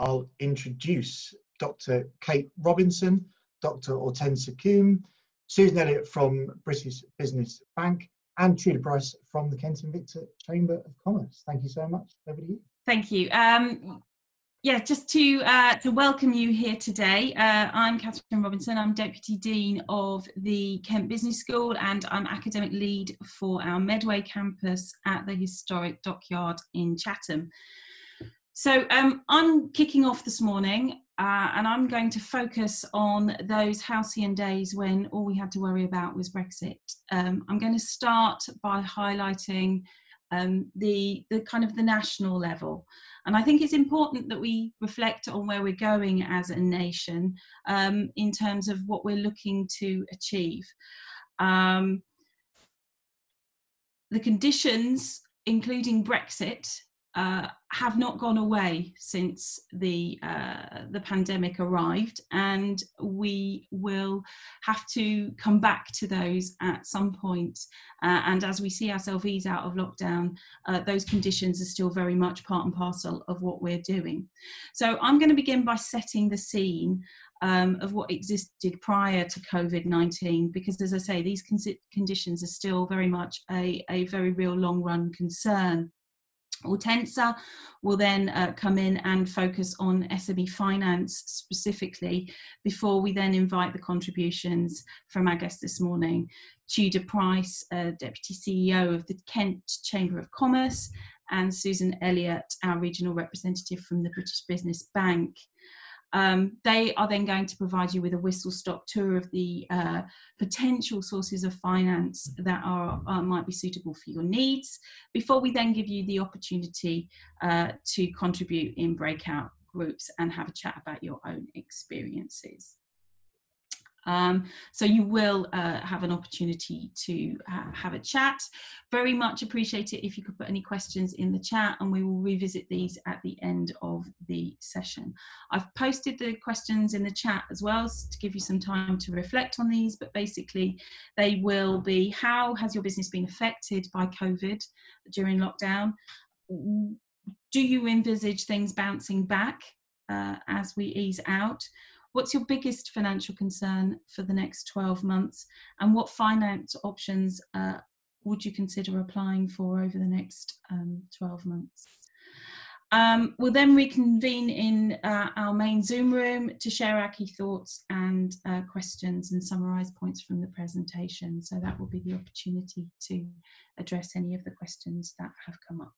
I'll introduce Dr. Kate Robinson, Dr. Hortense Coombe, Susan Elliott from British Business Bank, and Tudor Price from the Kent Invicta Chamber of Commerce. Thank you so much. Over to you. Thank you. Um, yeah, just to uh, to welcome you here today. Uh, I'm Catherine Robinson. I'm Deputy Dean of the Kent Business School, and I'm academic lead for our Medway campus at the historic Dockyard in Chatham. So um, I'm kicking off this morning, uh, and I'm going to focus on those halcyon days when all we had to worry about was Brexit. Um, I'm going to start by highlighting um, the the kind of the national level. And I think it's important that we reflect on where we're going as a nation um, in terms of what we're looking to achieve. Um, the conditions, including Brexit, uh, have not gone away since the uh, the pandemic arrived, and we will have to come back to those at some point. Uh, and as we see ourselves ease out of lockdown, uh, those conditions are still very much part and parcel of what we're doing. So I'm going to begin by setting the scene. Um, of what existed prior to COVID 19, because as I say, these con- conditions are still very much a, a very real long run concern. Hortensa will then uh, come in and focus on SME finance specifically before we then invite the contributions from our guests this morning. Tudor Price, uh, Deputy CEO of the Kent Chamber of Commerce, and Susan Elliott, our regional representative from the British Business Bank. Um, they are then going to provide you with a whistle stop tour of the uh, potential sources of finance that are, uh, might be suitable for your needs before we then give you the opportunity uh, to contribute in breakout groups and have a chat about your own experiences. Um, so you will uh, have an opportunity to uh, have a chat. Very much appreciate it if you could put any questions in the chat and we will revisit these at the end of the session. I've posted the questions in the chat as well to give you some time to reflect on these, but basically they will be how has your business been affected by COVID during lockdown? Do you envisage things bouncing back uh, as we ease out? What's your biggest financial concern for the next 12 months? And what finance options uh, would you consider applying for over the next um, 12 months? Um, we'll then reconvene in uh, our main Zoom room to share our key thoughts and uh, questions and summarise points from the presentation. So that will be the opportunity to address any of the questions that have come up.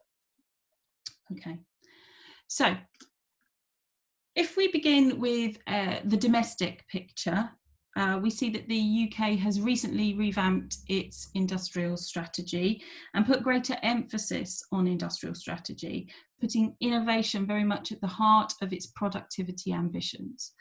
Okay, so if we begin with uh, the domestic picture, uh, we see that the UK has recently revamped its industrial strategy and put greater emphasis on industrial strategy, putting innovation very much at the heart of its productivity ambitions.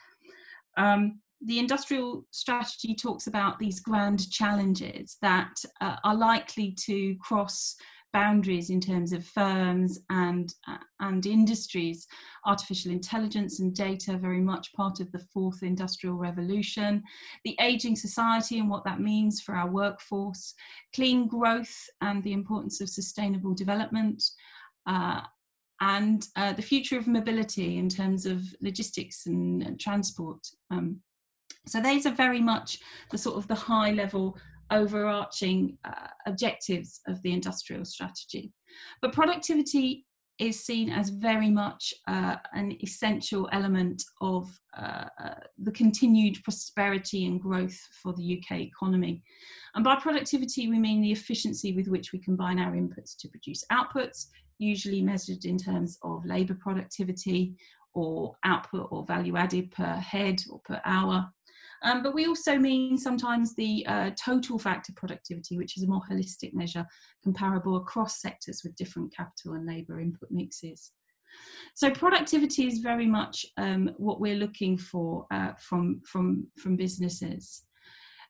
Um, the industrial strategy talks about these grand challenges that uh, are likely to cross boundaries in terms of firms and uh, and industries. Artificial intelligence and data very much part of the fourth industrial revolution. The aging society and what that means for our workforce. Clean growth and the importance of sustainable development uh, and uh, the future of mobility in terms of logistics and, and transport. Um, so these are very much the sort of the high level overarching uh, objectives of the industrial strategy. But productivity is seen as very much uh, an essential element of uh, uh the continued prosperity and growth for the UK economy. And by productivity, we mean the efficiency with which we combine our inputs to produce outputs, usually measured in terms of labour productivity or output or value added per head or per hour. Um, but we also mean sometimes the uh, total factor productivity, which is a more holistic measure comparable across sectors with different capital and labour input mixes. So productivity is very much um, what we're looking for uh, from, from, from businesses.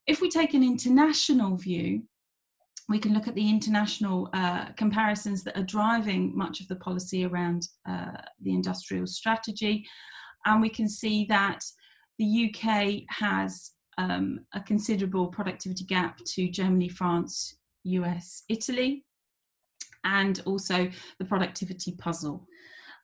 If we take an international view, we can look at the international uh, comparisons that are driving much of the policy around uh, the industrial strategy. And we can see that the UK has um, a considerable productivity gap to Germany, France, US, Italy, and also the productivity puzzle.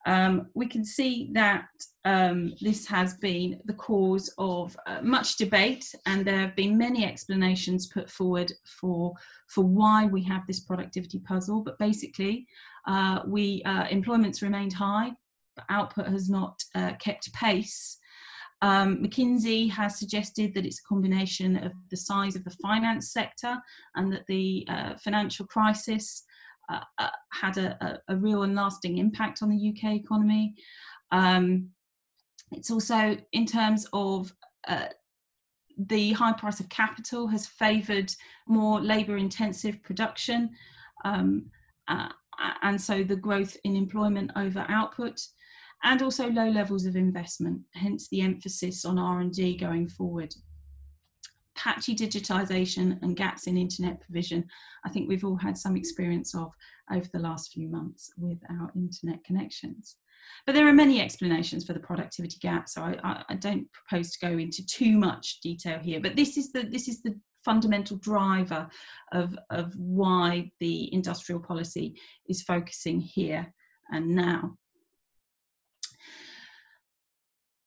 um, we can see that um, this has been the cause of uh, much debate, and there have been many explanations put forward for for why we have this productivity puzzle. But basically, uh, we uh, employment's remained high, but output has not uh, kept pace. Um, McKinsey has suggested that it's a combination of the size of the finance sector and that the uh, financial crisis uh, uh, had a, a, real and lasting impact on the UK economy. Um, it's also in terms of uh, the high price of capital has favoured more labour intensive production um, uh, and so the growth in employment over output and also low levels of investment hence the emphasis on r&d going forward patchy digitization and gaps in internet provision, I think we've all had some experience of over the last few months with our internet connections. But there are many explanations for the productivity gap, so I, I, don't propose to go into too much detail here. But this is the this is the fundamental driver of, of why the industrial policy is focusing here and now.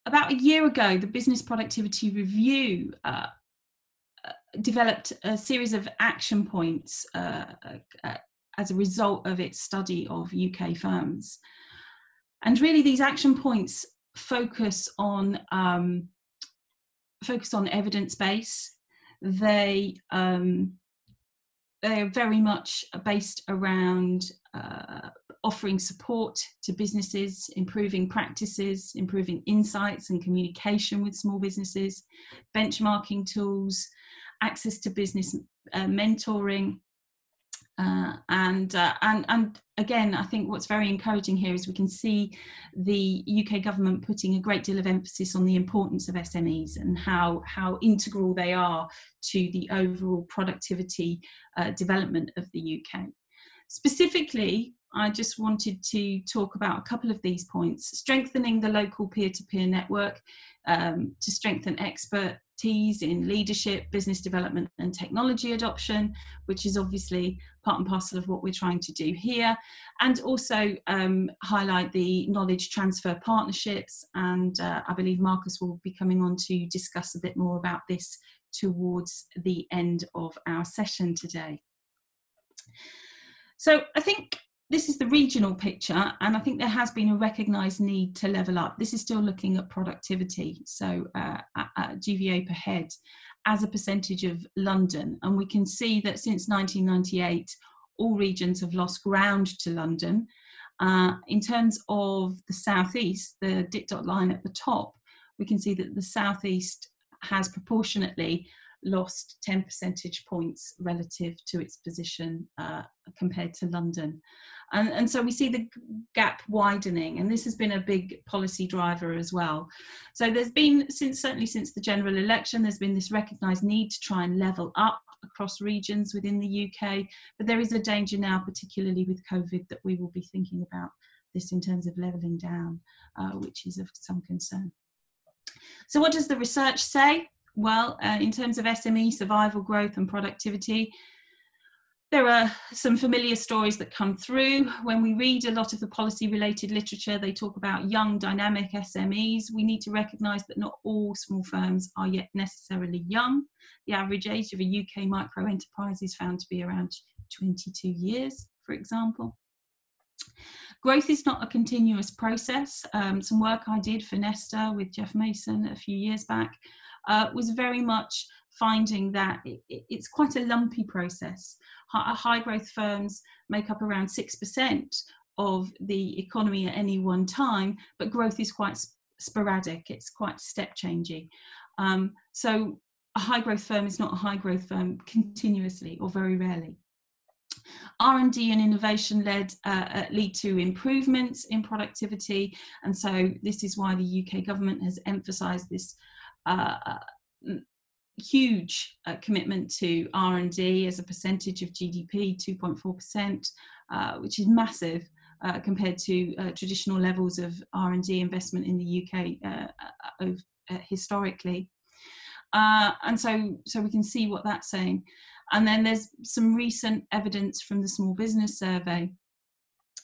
About a year ago, the Business Productivity Review uh, developed a series of action points uh, uh, as a result of its study of UK firms. And really, these action points focus on um, focus on evidence base. They um, they are very much based around uh, offering support to businesses, improving practices, improving insights and communication with small businesses, benchmarking tools, access to business uh, mentoring. Uh, and uh, and and again, I think what's very encouraging here is we can see the UK government putting a great deal of emphasis on the importance of SMEs and how how integral they are to the overall productivity uh, development of the UK. Specifically, I just wanted to talk about a couple of these points strengthening the local peer to peer network um, to strengthen expertise in leadership, business development, and technology adoption, which is obviously part and parcel of what we're trying to do here, and also um, highlight the knowledge transfer partnerships. And uh, I believe Marcus will be coming on to discuss a bit more about this towards the end of our session today. So I think this is the regional picture, and I think there has been a recognised need to level up. This is still looking at productivity, so uh, at, GVA per head as a percentage of London, and we can see that since 1998, all regions have lost ground to London. Uh, in terms of the southeast, the dot line at the top, we can see that the southeast has proportionately lost 10 percentage points relative to its position uh, compared to London. And, and so we see the gap widening, and this has been a big policy driver as well. So there's been, since certainly since the general election, there's been this recognised need to try and level up across regions within the UK. But there is a danger now, particularly with COVID, that we will be thinking about this in terms of levelling down, uh, which is of some concern. So, what does the research say? Well, uh, in terms of SME survival, growth, and productivity, there are some familiar stories that come through. When we read a lot of the policy related literature, they talk about young, dynamic SMEs. We need to recognise that not all small firms are yet necessarily young. The average age of a UK micro enterprise is found to be around 22 years, for example. Growth is not a continuous process. Um, some work I did for Nesta with Jeff Mason a few years back uh, was very much finding that it, it's quite a lumpy process. High, high growth firms make up around 6% of the economy at any one time, but growth is quite sporadic, it's quite step changing. Um, so a high growth firm is not a high growth firm continuously or very rarely. R&D and innovation led uh, uh, lead to improvements in productivity, and so this is why the UK government has emphasised this uh, huge uh, commitment to R&D as a percentage of GDP, 2.4%, uh, which is massive uh, compared to uh, traditional levels of R&D investment in the UK uh, uh, historically. and so, so we can see what that's saying. And then there's some recent evidence from the Small Business Survey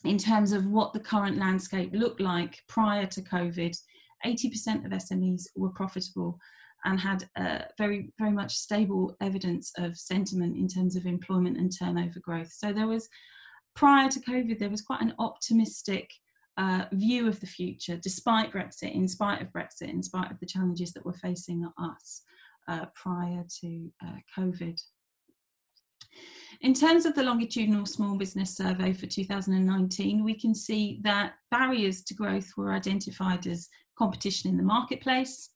in terms of what the current landscape looked like prior to COVID, 80% of SMEs were profitable and had uh, very, very much stable evidence of sentiment in terms of employment and turnover growth. So there was, prior to COVID, there was quite an optimistic uh, view of the future, despite Brexit, in spite of Brexit, in spite of the challenges that were facing us uh, prior to uh, COVID. In terms of the longitudinal small business survey for 2019, we can see that barriers to growth were identified as competition in the marketplace,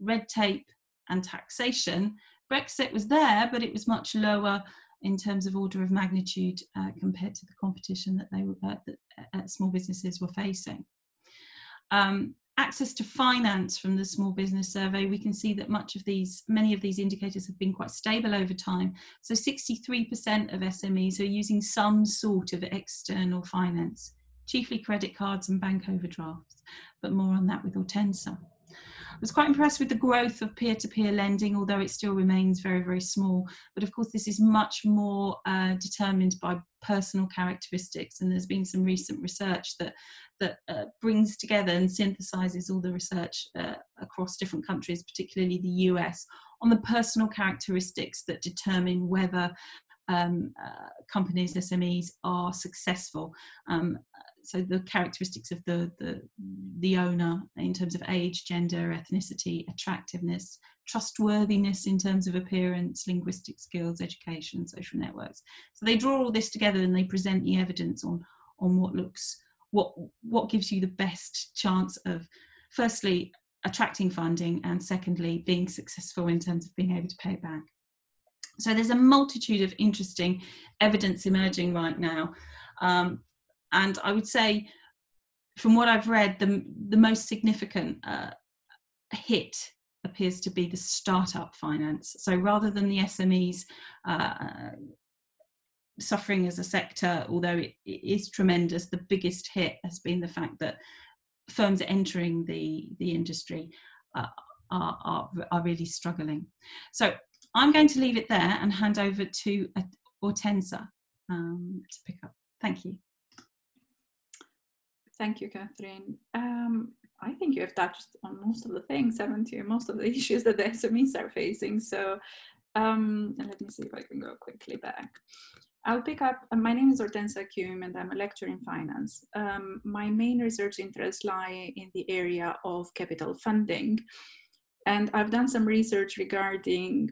red tape, and taxation. Brexit was there, but it was much lower in terms of order of magnitude uh, compared to the competition that they uh, that uh, small businesses were facing. Um, access to finance from the small business survey, we can see that much of these, many of these indicators have been quite stable over time. So 63% of SMEs are using some sort of external finance, chiefly credit cards and bank overdrafts, but more on that with Hortensa. I was quite impressed with the growth of peer-to-peer lending, although it still remains very, very small. But of course, this is much more uh, determined by personal characteristics. And there's been some recent research that that uh, brings together and synthesizes all the research uh, across different countries, particularly the US, on the personal characteristics that determine whether um, uh, companies, SMEs, are successful. Um, so the characteristics of the, the, the owner in terms of age, gender, ethnicity, attractiveness, trustworthiness in terms of appearance, linguistic skills, education, social networks. So they draw all this together and they present the evidence on on what looks what what gives you the best chance of firstly attracting funding and secondly being successful in terms of being able to pay it back. So there's a multitude of interesting evidence emerging right now. Um, and I would say, from what I've read, the, the most significant uh, hit appears to be the startup finance. So rather than the SMEs uh, suffering as a sector, although it, it is tremendous, the biggest hit has been the fact that firms entering the, the industry uh, are, are, are really struggling. So I'm going to leave it there and hand over to Hortensa um, to pick up. Thank you. Thank you, Catherine. Um, I think you have touched on most of the things, haven't you? Most of the issues that the SMEs are facing. So um, let me see if I can go quickly back. I'll pick up, uh, my name is Hortensa Kuhm and I'm a lecturer in finance. Um, my main research interests lie in the area of capital funding. And I've done some research regarding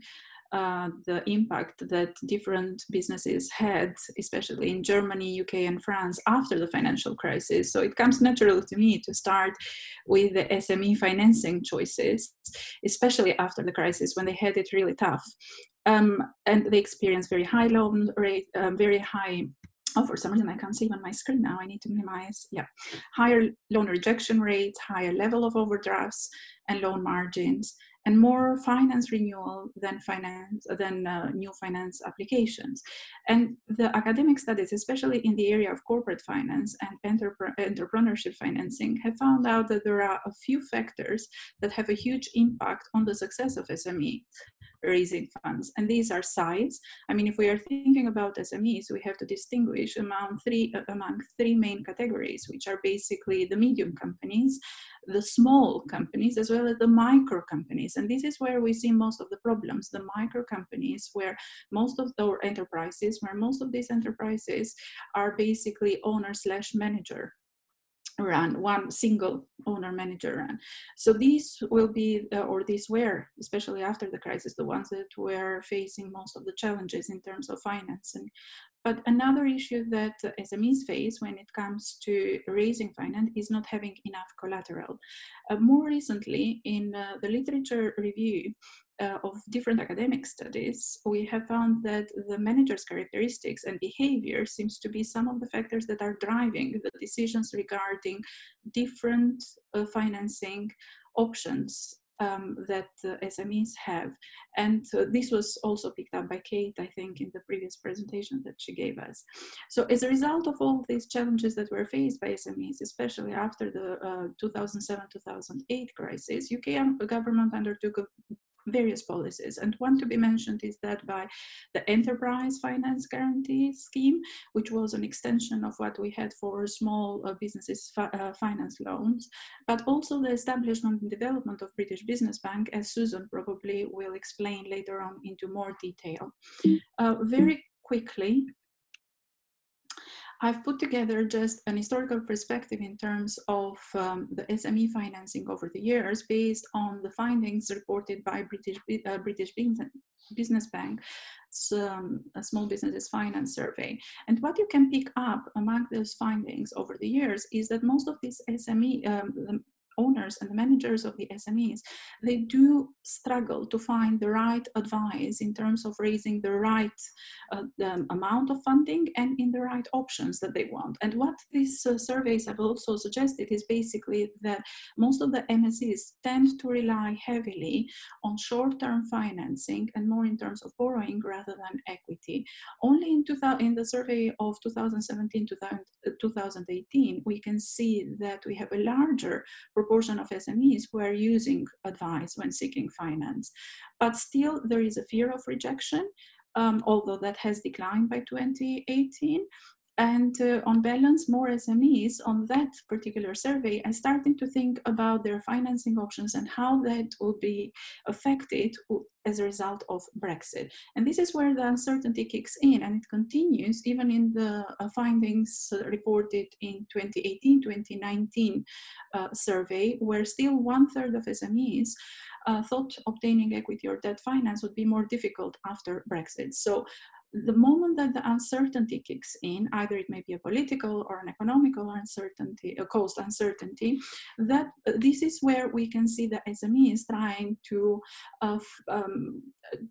uh, the impact that different businesses had, especially in Germany, UK, and France after the financial crisis. So it comes natural to me to start with the SME financing choices, especially after the crisis when they had it really tough. Um, and they experienced very high loan rate, um, very high oh, for some reason I can't see on my screen now. I need to minimize. Yeah, higher loan rejection rates, higher level of overdrafts and loan margins, and more finance renewal than finance than uh, new finance applications. And the academic studies, especially in the area of corporate finance and entrepreneurship financing, have found out that there are a few factors that have a huge impact on the success of SME raising funds. And these are size. I mean, if we are thinking about SMEs, we have to distinguish among three, uh, among three main categories, which are basically the medium companies, the small companies, as well as the micro companies. And this is where we see most of the problems, the micro companies, where most of the enterprises, where most of these enterprises are basically owner slash manager run one single owner manager run. So these will be uh, or these were especially after the crisis the ones that were facing most of the challenges in terms of financing but another issue that SMEs face when it comes to raising finance is not having enough collateral. Uh, more recently, in uh, the literature review, uh, of different academic studies, we have found that the manager's characteristics and behavior seems to be some of the factors that are driving the decisions regarding different uh, financing options um, that uh, SMEs have. And uh, this was also picked up by Kate, I think, in the previous presentation that she gave us. So as a result of all these challenges that were faced by SMEs, especially after the 2007-2008 uh, crisis, UK government undertook a various policies. And one to be mentioned is that by the Enterprise Finance Guarantee Scheme, which was an extension of what we had for small uh, businesses fi uh, finance loans, but also the establishment and development of British Business Bank, as Susan probably will explain later on into more detail. Uh, very quickly, I've put together just an historical perspective in terms of um, the SME financing over the years based on the findings reported by British, uh, British Business Bank, um, a small businesses finance survey. And what you can pick up among those findings over the years is that most of these SME, um, owners and the managers of the SMEs, they do struggle to find the right advice in terms of raising the right uh, the amount of funding and in the right options that they want. And what these uh, surveys have also suggested is basically that most of the MSEs tend to rely heavily on short-term financing and more in terms of borrowing rather than equity. Only in, 2000, in the survey of 2017 2018, we can see that we have a larger proportion of SMEs who are using advice when seeking finance. But still, there is a fear of rejection, um, although that has declined by 2018. And uh, on balance, more SMEs on that particular survey are starting to think about their financing options and how that will be affected as a result of Brexit. And this is where the uncertainty kicks in and it continues even in the uh, findings reported in 2018-2019 uh, survey, where still one third of SMEs uh, thought obtaining equity or debt finance would be more difficult after Brexit. So the moment that the uncertainty kicks in, either it may be a political or an economical uncertainty, a cost uncertainty, that uh, this is where we can see the SMEs trying to uh, um,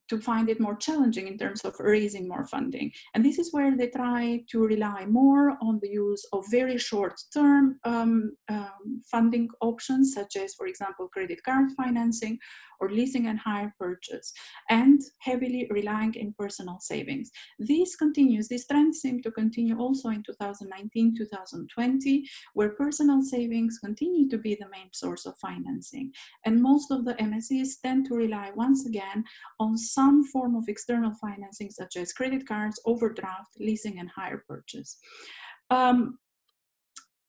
to find it more challenging in terms of raising more funding. And this is where they try to rely more on the use of very short-term um, um, funding options, such as, for example, credit card financing or leasing and hire purchase, and heavily relying in personal savings. This continues, this trend seems to continue also in 2019, 2020, where personal savings continue to be the main source of financing. And most of the MSEs tend to rely once again on some form of external financing, such as credit cards, overdraft, leasing, and hire purchase. Um,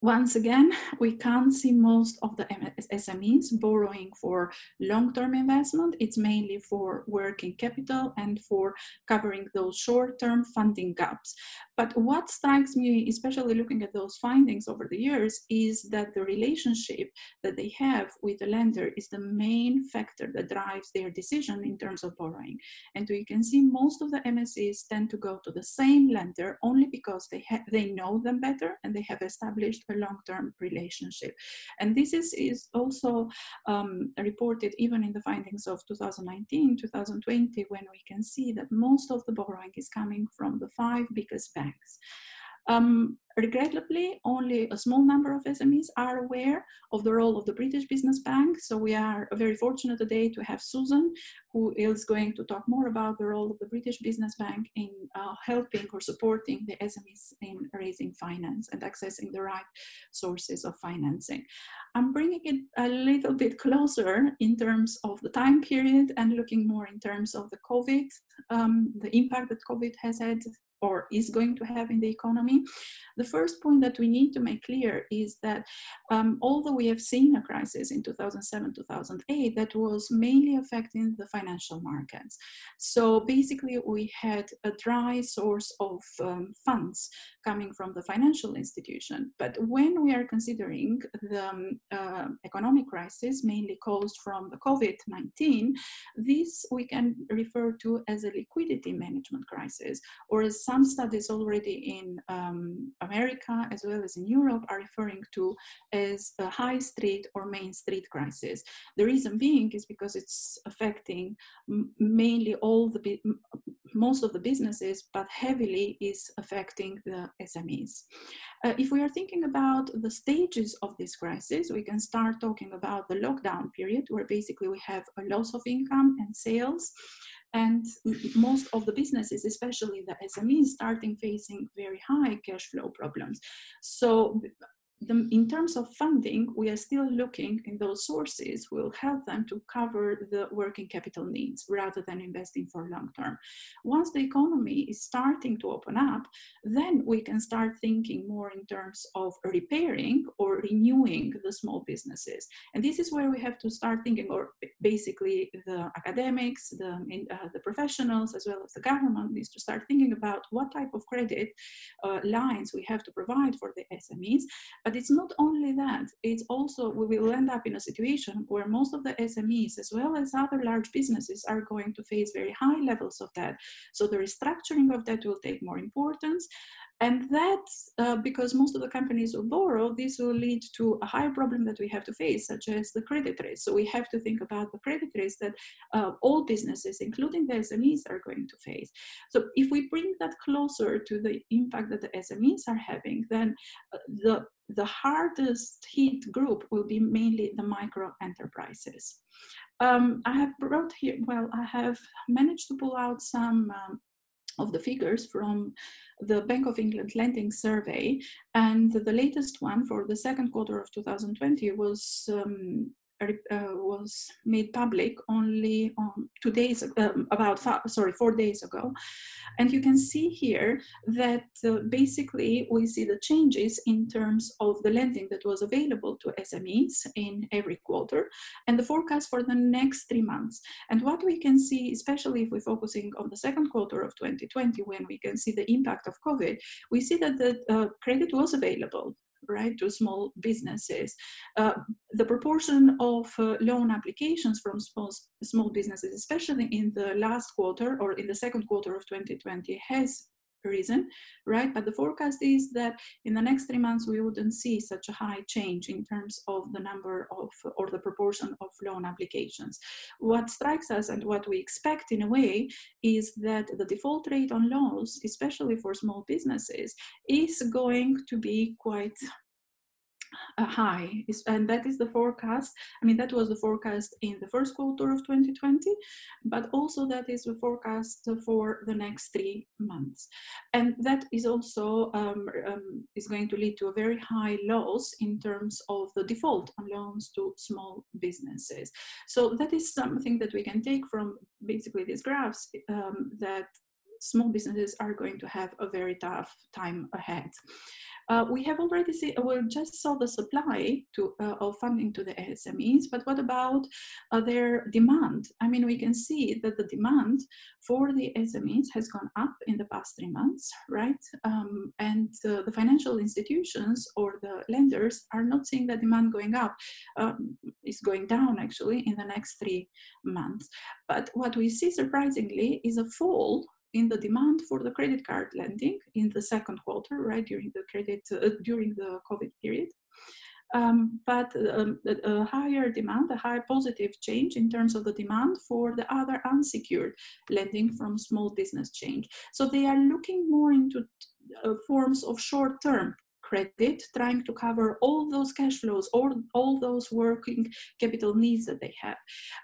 once again, we can't see most of the SMEs borrowing for long-term investment. It's mainly for working capital and for covering those short-term funding gaps. But what strikes me, especially looking at those findings over the years, is that the relationship that they have with the lender is the main factor that drives their decision in terms of borrowing. And we can see most of the MSEs tend to go to the same lender only because they, they know them better and they have established long-term relationship. And this is, is also um, reported even in the findings of 2019, 2020, when we can see that most of the borrowing is coming from the five biggest banks. Um, regrettably, only a small number of SMEs are aware of the role of the British Business Bank. So we are very fortunate today to have Susan, who is going to talk more about the role of the British Business Bank in uh, helping or supporting the SMEs in raising finance and accessing the right sources of financing. I'm bringing it a little bit closer in terms of the time period and looking more in terms of the COVID, um, the impact that COVID has had or is going to have in the economy. The first point that we need to make clear is that um, although we have seen a crisis in 2007, 2008, that was mainly affecting the financial markets. So basically we had a dry source of um, funds coming from the financial institution. But when we are considering the um, uh, economic crisis, mainly caused from the COVID-19, this we can refer to as a liquidity management crisis or as some studies already in um, America as well as in Europe are referring to as a high street or main street crisis. The reason being is because it's affecting mainly all the most of the businesses, but heavily is affecting the SMEs. Uh, if we are thinking about the stages of this crisis, we can start talking about the lockdown period, where basically we have a loss of income and sales. And most of the businesses, especially the SMEs, starting facing very high cash flow problems. So the, in terms of funding, we are still looking in those sources will help them to cover the working capital needs rather than investing for long term. Once the economy is starting to open up, then we can start thinking more in terms of repairing or renewing the small businesses. And this is where we have to start thinking, or basically the academics, the, uh, the professionals, as well as the government needs to start thinking about what type of credit uh, lines we have to provide for the SMEs. But it's not only that, it's also we will end up in a situation where most of the SMEs, as well as other large businesses, are going to face very high levels of debt. So the restructuring of debt will take more importance. And that, uh, because most of the companies will borrow, this will lead to a higher problem that we have to face, such as the credit risk. So we have to think about the credit risk that uh, all businesses, including the SMEs, are going to face. So if we bring that closer to the impact that the SMEs are having, then uh, the the hardest hit group will be mainly the micro enterprises. Um, I have brought here, well, I have managed to pull out some um, of the figures from the Bank of England lending survey. And the latest one for the second quarter of 2020 was um, was made public only two days, um, about five, sorry, four days ago. And you can see here that uh, basically we see the changes in terms of the lending that was available to SMEs in every quarter and the forecast for the next three months. And what we can see, especially if we're focusing on the second quarter of 2020, when we can see the impact of COVID, we see that the uh, credit was available right, to small businesses. Uh, the proportion of uh, loan applications from small, small businesses, especially in the last quarter or in the second quarter of 2020, has risen, right? But the forecast is that in the next three months, we wouldn't see such a high change in terms of the number of or the proportion of loan applications. What strikes us and what we expect in a way is that the default rate on loans, especially for small businesses, is going to be quite uh, high. And that is the forecast. I mean that was the forecast in the first quarter of 2020 but also that is the forecast for the next three months. And that is also um, um, is going to lead to a very high loss in terms of the default on loans to small businesses. So that is something that we can take from basically these graphs um, that small businesses are going to have a very tough time ahead. Uh, we have already seen, we just saw the supply to, uh, of funding to the SMEs, but what about uh, their demand? I mean, we can see that the demand for the SMEs has gone up in the past three months, right? Um, and uh, the financial institutions or the lenders are not seeing the demand going up. Um, it's going down actually in the next three months. But what we see surprisingly is a fall in the demand for the credit card lending in the second quarter, right during the credit uh, during the COVID period. Um, but um, a higher demand, a higher positive change in terms of the demand for the other unsecured lending from small business change. So they are looking more into uh, forms of short-term credit, trying to cover all those cash flows or all those working capital needs that they have.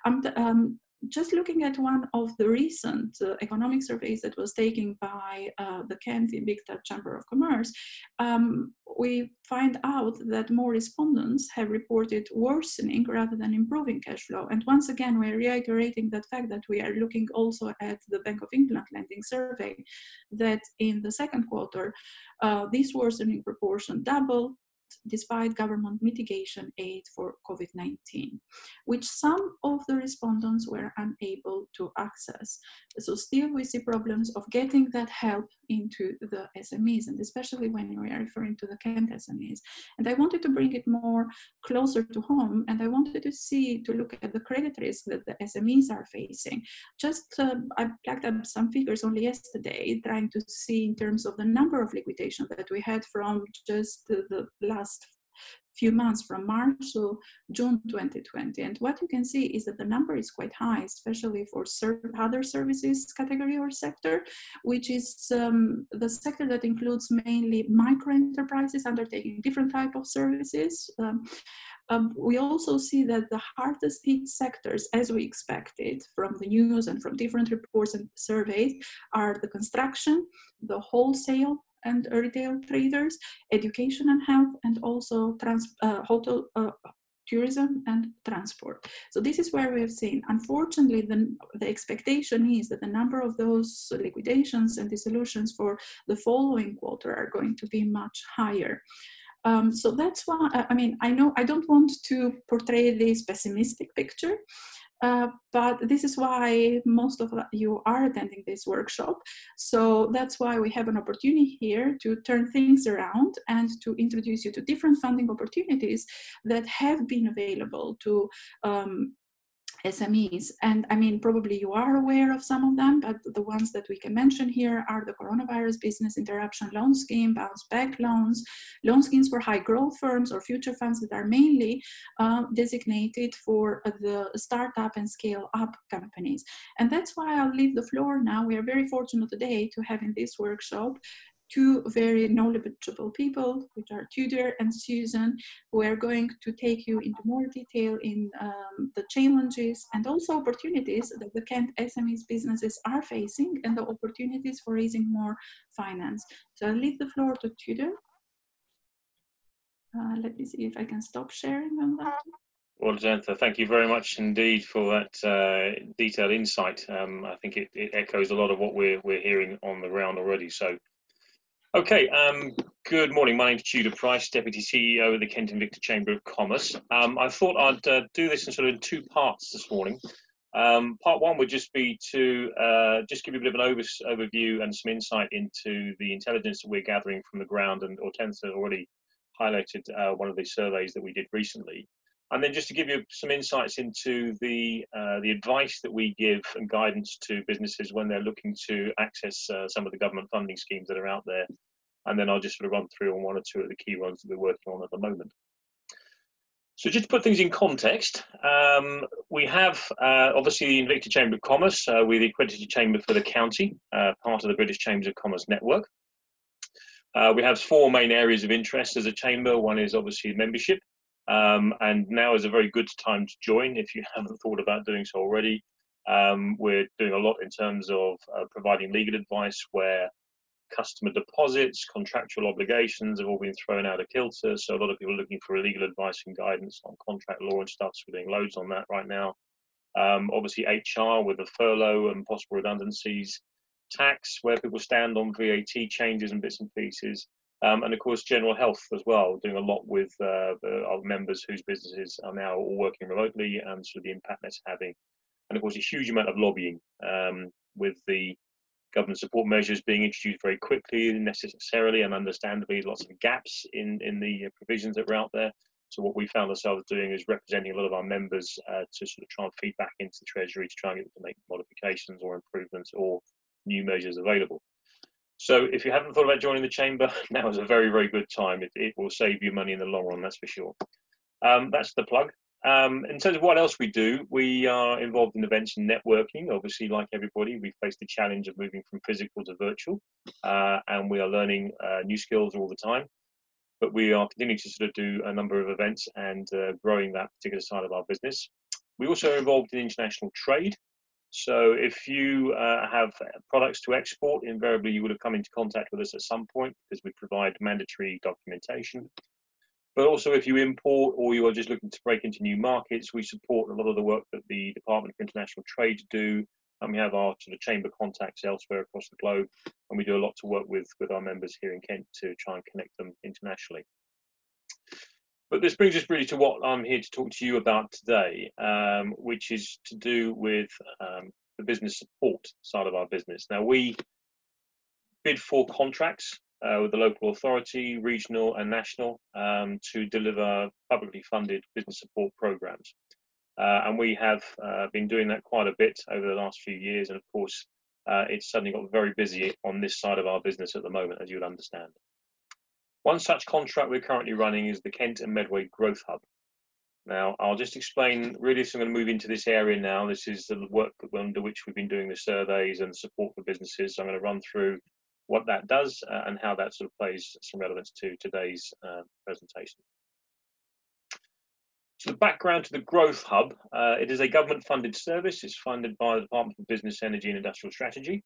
Um, um, just looking at one of the recent uh, economic surveys that was taken by uh, the Kent Invicta Chamber of Commerce, um, we find out that more respondents have reported worsening rather than improving cash flow. And once again, we're reiterating that fact that we are looking also at the Bank of England lending survey, that in the second quarter, uh, this worsening proportion doubled despite government mitigation aid for COVID-19, which some of the respondents were unable to access. So still we see problems of getting that help into the SMEs, and especially when we are referring to the Kent SMEs. And I wanted to bring it more closer to home, and I wanted to see, to look at the credit risk that the SMEs are facing. Just, uh, I plugged up some figures only yesterday, trying to see in terms of the number of liquidation that we had from just the last few months from March to June 2020. And what you can see is that the number is quite high, especially for other services category or sector, which is um, the sector that includes mainly micro enterprises undertaking different type of services. Um, um, we also see that the hardest hit sectors, as we expected from the news and from different reports and surveys, are the construction, the wholesale, and retail traders, education and health, and also trans, uh, hotel, uh, tourism and transport. So this is where we have seen, unfortunately, the, the expectation is that the number of those liquidations and dissolutions for the following quarter are going to be much higher. Um, so that's why, I mean, I know I don't want to portray this pessimistic picture, uh, but this is why most of you are attending this workshop. So that's why we have an opportunity here to turn things around and to introduce you to different funding opportunities that have been available to um, SMEs. And I mean, probably you are aware of some of them, but the ones that we can mention here are the coronavirus business interruption loan scheme, bounce back loans, loan schemes for high growth firms or future funds that are mainly uh, designated for the startup and scale up companies. And that's why I'll leave the floor now. We are very fortunate today to have in this workshop two very knowledgeable people, which are Tudor and Susan, who are going to take you into more detail in um, the challenges and also opportunities that the Kent SMEs businesses are facing and the opportunities for raising more finance. So I'll leave the floor to Tudor. Uh, let me see if I can stop sharing on that. Well, Jantha, thank you very much indeed for that uh, detailed insight. Um, I think it, it, echoes a lot of what we're, we're hearing on the ground already. So Okay, um, good morning. My name is Tudor Price, Deputy CEO of the Kent Invicta Chamber of Commerce. Um, I thought I'd uh, do this in sort of two parts this morning. Um, part one would just be to uh, just give you a bit of an over overview and some insight into the intelligence that we're gathering from the ground, and Hortense already highlighted uh, one of the surveys that we did recently. And then just to give you some insights into the uh, the advice that we give and guidance to businesses when they're looking to access uh, some of the government funding schemes that are out there. And then I'll just sort of run through on one or two of the key ones that we're working on at the moment. So just to put things in context, um, we have uh, obviously the Invicta Chamber of Commerce. Uh, we're the accredited chamber for the county, uh, part of the British Chambers of Commerce network. Uh, we have four main areas of interest as a chamber. One is obviously membership. Um, and now is a very good time to join if you haven't thought about doing so already. Um, we're doing a lot in terms of uh, providing legal advice where customer deposits, contractual obligations have all been thrown out of kilter. So a lot of people are looking for legal advice and guidance on contract law and stuff. So we're doing loads on that right now. Um, obviously, HR with the furlough and possible redundancies, tax, where people stand on VAT changes and bits and pieces, um, and of course, general health as well, doing a lot with uh, our members whose businesses are now all working remotely and sort of the impact that's having. And of course, a huge amount of lobbying um, with the government support measures being introduced very quickly, necessarily and understandably, lots of gaps in, in the provisions that were out there. So what we found ourselves doing is representing a lot of our members uh, to sort of try and feed back into the Treasury to try and get them to make modifications or improvements or new measures available. So if you haven't thought about joining the chamber, now is a very, very good time. It, it will save you money in the long run, that's for sure. Um, that's the plug. Um, in terms of what else we do, we are involved in events and networking. Obviously, like everybody, we face the challenge of moving from physical to virtual, uh, and we are learning uh, new skills all the time. But we are continuing to sort of do a number of events and uh, growing that particular side of our business. We also are involved in international trade. So if you uh, have products to export, invariably you would have come into contact with us at some point because we provide mandatory documentation. But also if you import or you are just looking to break into new markets, we support a lot of the work that the Department for International Trade do. And we have our sort of chamber contacts elsewhere across the globe. And we do a lot to work with, with our members here in Kent to try and connect them internationally. But this brings us really to what I'm here to talk to you about today, um, which is to do with um, the business support side of our business. Now, we bid for contracts uh, with the local authority, regional and national, um, to deliver publicly funded business support programs. Uh, and we have uh, been doing that quite a bit over the last few years. And of course, uh, it's suddenly got very busy on this side of our business at the moment, as you would understand. One such contract we're currently running is the Kent and Medway Growth Hub. Now, I'll just explain really, so I'm going to move into this area now. This is the work under which we've been doing the surveys and support for businesses. So I'm going to run through what that does uh, and how that sort of plays some relevance to today's uh, presentation. So the background to the Growth Hub, uh, it is a government funded service. It's funded by the Department for Business, Energy and Industrial Strategy.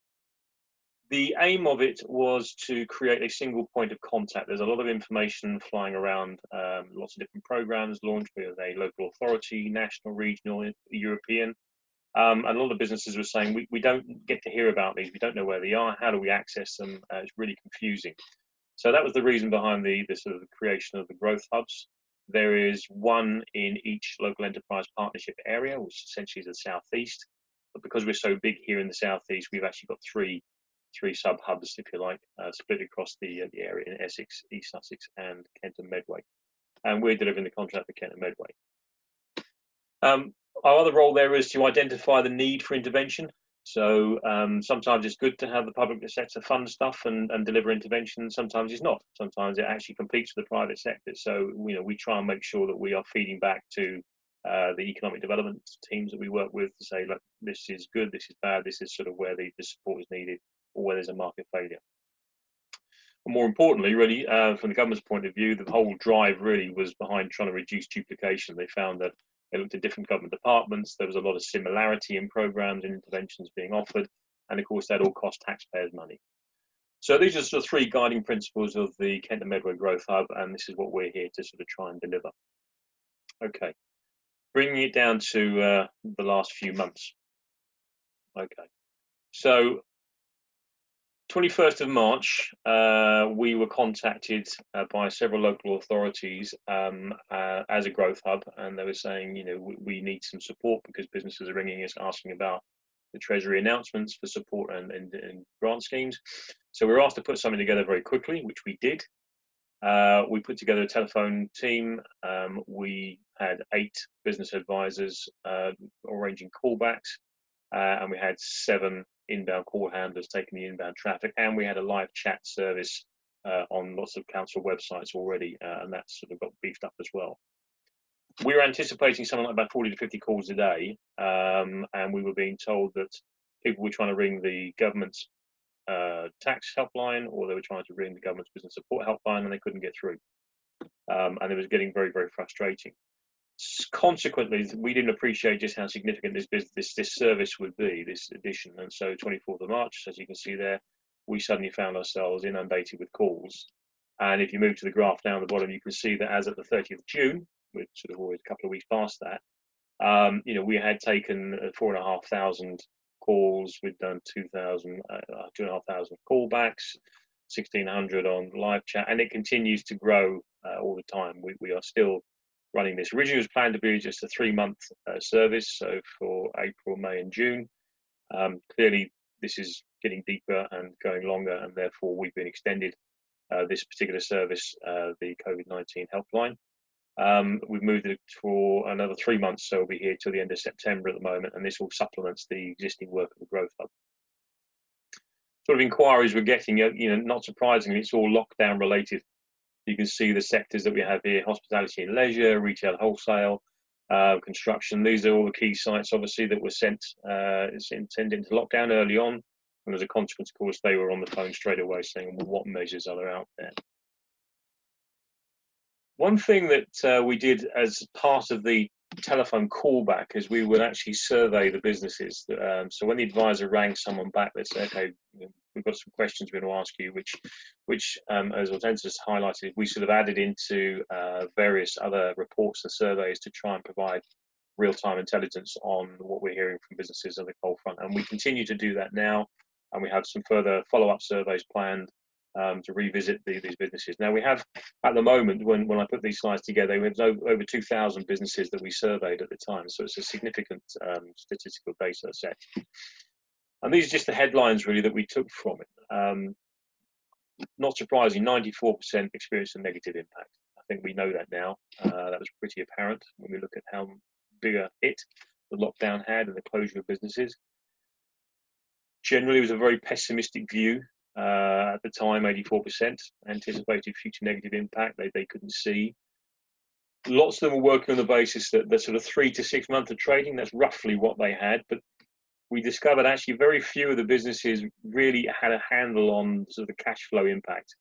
The aim of it was to create a single point of contact. There's a lot of information flying around, um, lots of different programs launched by a local authority, national, regional, European. Um, and a lot of businesses were saying, we, we don't get to hear about these, we don't know where they are, how do we access them? Uh, it's really confusing. So that was the reason behind the, the sort of the creation of the growth hubs. There is one in each local enterprise partnership area, which essentially is the southeast. But because we're so big here in the southeast, we've actually got three three sub hubs, if you like, uh, split across the uh, the area in Essex, East Sussex, and Kent and Medway. And we're delivering the contract for Kent and Medway. Um, our other role there is to identify the need for intervention. So um, sometimes it's good to have the public sector fund stuff and, and deliver intervention. Sometimes it's not. Sometimes it actually competes with the private sector. So you know we try and make sure that we are feeding back to uh, the economic development teams that we work with to say, look, this is good, this is bad, this is sort of where the, the support is needed or where there's a market failure. And more importantly, really, uh, from the government's point of view, the whole drive really was behind trying to reduce duplication. They found that they looked at different government departments. There was a lot of similarity in programs and interventions being offered. And of course, that all cost taxpayers money. So these are the three guiding principles of the Kent and Medway Growth Hub, and this is what we're here to sort of try and deliver. Okay, bringing it down to uh, the last few months. Okay, so 21st of March, uh, we were contacted uh, by several local authorities um, uh, as a growth hub, and they were saying, you know, we, we, need some support because businesses are ringing us asking about the Treasury announcements for support and, and, and grant schemes. So we were asked to put something together very quickly, which we did. Uh, we put together a telephone team. Um, we had eight business advisors uh, arranging callbacks, uh, and we had seven inbound call handlers taking the inbound traffic, and we had a live chat service uh, on lots of council websites already, uh, and that sort of got beefed up as well. We were anticipating something like about 40 to 50 calls a day, um, and we were being told that people were trying to ring the government's uh, tax helpline or they were trying to ring the government's business support helpline and they couldn't get through. Um, and it was getting very, very frustrating consequently, we didn't appreciate just how significant this this this service would be, this edition. And so, 24th of March, as you can see there, we suddenly found ourselves inundated with calls. And if you move to the graph down the bottom, you can see that as at the 30th of June, we're sort of always a couple of weeks past that, um, you know, we had taken four and a half thousand calls. We'd done 2,000, uh, two and a half thousand callbacks, 1,600 on live chat, and it continues to grow uh, all the time. We, we are still running this. Originally, was planned to be just a three-month uh, service, so for April, May, and June. Um, clearly, this is getting deeper and going longer, and therefore we've been extended uh, this particular service, uh, the COVID-19 helpline. Um, we've moved it for another three months, so we'll be here till the end of September at the moment, and this all supplements the existing work of the Growth Hub. Sort of inquiries we're getting, you know, not surprisingly, it's all lockdown related. You can see the sectors that we have here, hospitality and leisure, retail wholesale, uh, construction. These are all the key sites, obviously, that were sent, uh, sent into lockdown early on. And as a consequence, of course, they were on the phone straight away saying, well, what measures are there out there? One thing that uh, we did as part of the telephone callback is we would actually survey the businesses. Um, so when the advisor rang someone back, they said, okay, we've got some questions we're going to ask you, which, which um, as Hortensius highlighted, we sort of added into uh, various other reports and surveys to try and provide real-time intelligence on what we're hearing from businesses on the cold front. And we continue to do that now, and we have some further follow-up surveys planned um, to revisit the, these businesses. Now we have, at the moment, when, when I put these slides together, we have over, over 2,000 businesses that we surveyed at the time. So it's a significant um, statistical data set. And these are just the headlines really that we took from it. Um, not surprising, 94% experienced a negative impact. I think we know that now. Uh, that was pretty apparent when we look at how big a hit the lockdown had and the closure of businesses. Generally, it was a very pessimistic view uh, at the time, 84% anticipated future negative impact. They, they couldn't see. Lots of them were working on the basis that the sort of three to six months of trading, that's roughly what they had. But we discovered actually very few of the businesses really had a handle on sort of the cash flow impact.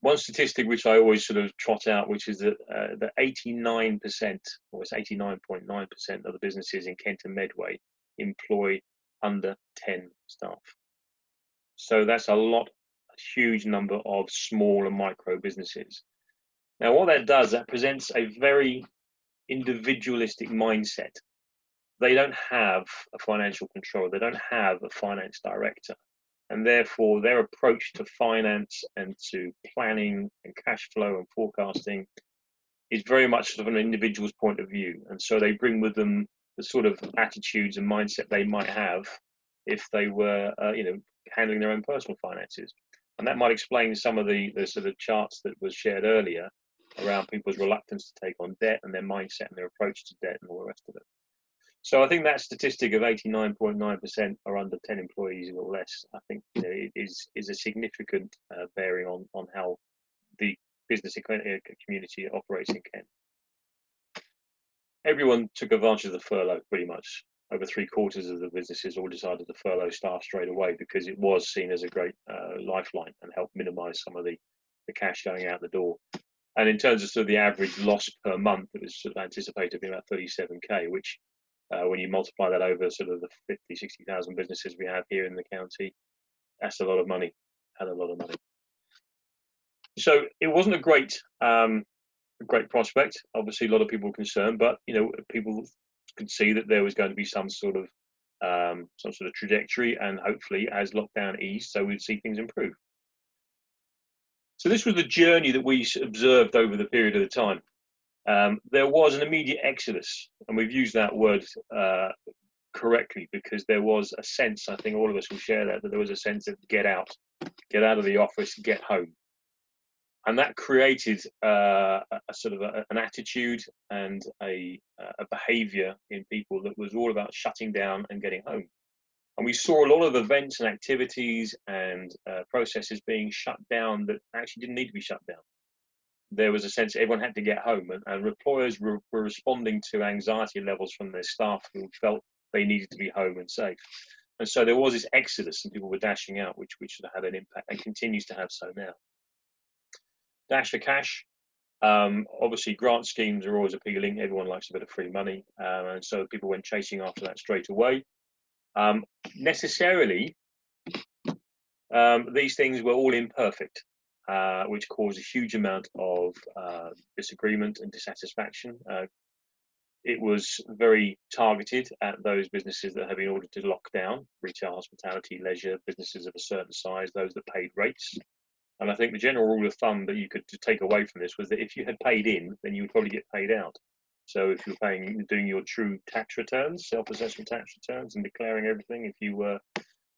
One statistic which I always sort of trot out, which is that uh, that 89%, or it's 89.9% of the businesses in Kent and Medway employ under 10 staff. So that's a lot, a huge number of small and micro businesses. Now, what that does, that presents a very individualistic mindset. They don't have a financial controller, they don't have a finance director. And therefore, their approach to finance and to planning and cash flow and forecasting is very much sort of an individual's point of view. And so they bring with them the sort of attitudes and mindset they might have if they were, uh, you know, handling their own personal finances. And that might explain some of the, the sort of charts that was shared earlier around people's reluctance to take on debt and their mindset and their approach to debt and all the rest of it. So I think that statistic of 89.9% are under 10 employees or less. I think you know is is a significant uh, bearing on on how the business uh, community operates in Kent. Everyone took advantage of the furlough pretty much. Over three quarters of the businesses all decided to furlough staff straight away because it was seen as a great uh, lifeline and helped minimise some of the, the cash going out the door. And in terms of sort of the average loss per month, it was sort of anticipated to be about 37k, which uh, when you multiply that over sort of the 50, 60,000 businesses we have here in the county, that's a lot of money, had a lot of money. So it wasn't a great, um, a great prospect. Obviously, a lot of people were concerned, but you know, people could see that there was going to be some sort of um, some sort of trajectory, and hopefully, as lockdown eased, so we'd see things improve. So this was the journey that we observed over the period of the time. Um, there was an immediate exodus, and we've used that word uh, correctly because there was a sense, I think all of us will share that, that there was a sense of get out, get out of the office, get home. And that created uh, a, sort of a, an attitude and a, a behavior in people that was all about shutting down and getting home. And we saw a lot of events and activities and uh, processes being shut down that actually didn't need to be shut down. There was a sense everyone had to get home, and, and employers were, were responding to anxiety levels from their staff who felt they needed to be home and safe. And so there was this exodus, and people were dashing out, which which had an impact and continues to have so now. Dash for cash. Um, obviously, grant schemes are always appealing. Everyone likes a bit of free money, um, and so people went chasing after that straight away. Um, necessarily, um, these things were all imperfect, uh, which caused a huge amount of uh, disagreement and dissatisfaction. Uh, it was very targeted at those businesses that have been ordered to lock down retail, hospitality, leisure, businesses of a certain size, those that paid rates. And I think the general rule of thumb that you could take away from this was that if you had paid in, then you would probably get paid out. So if you're paying, doing your true tax returns, self-assessment tax returns, and declaring everything, if you were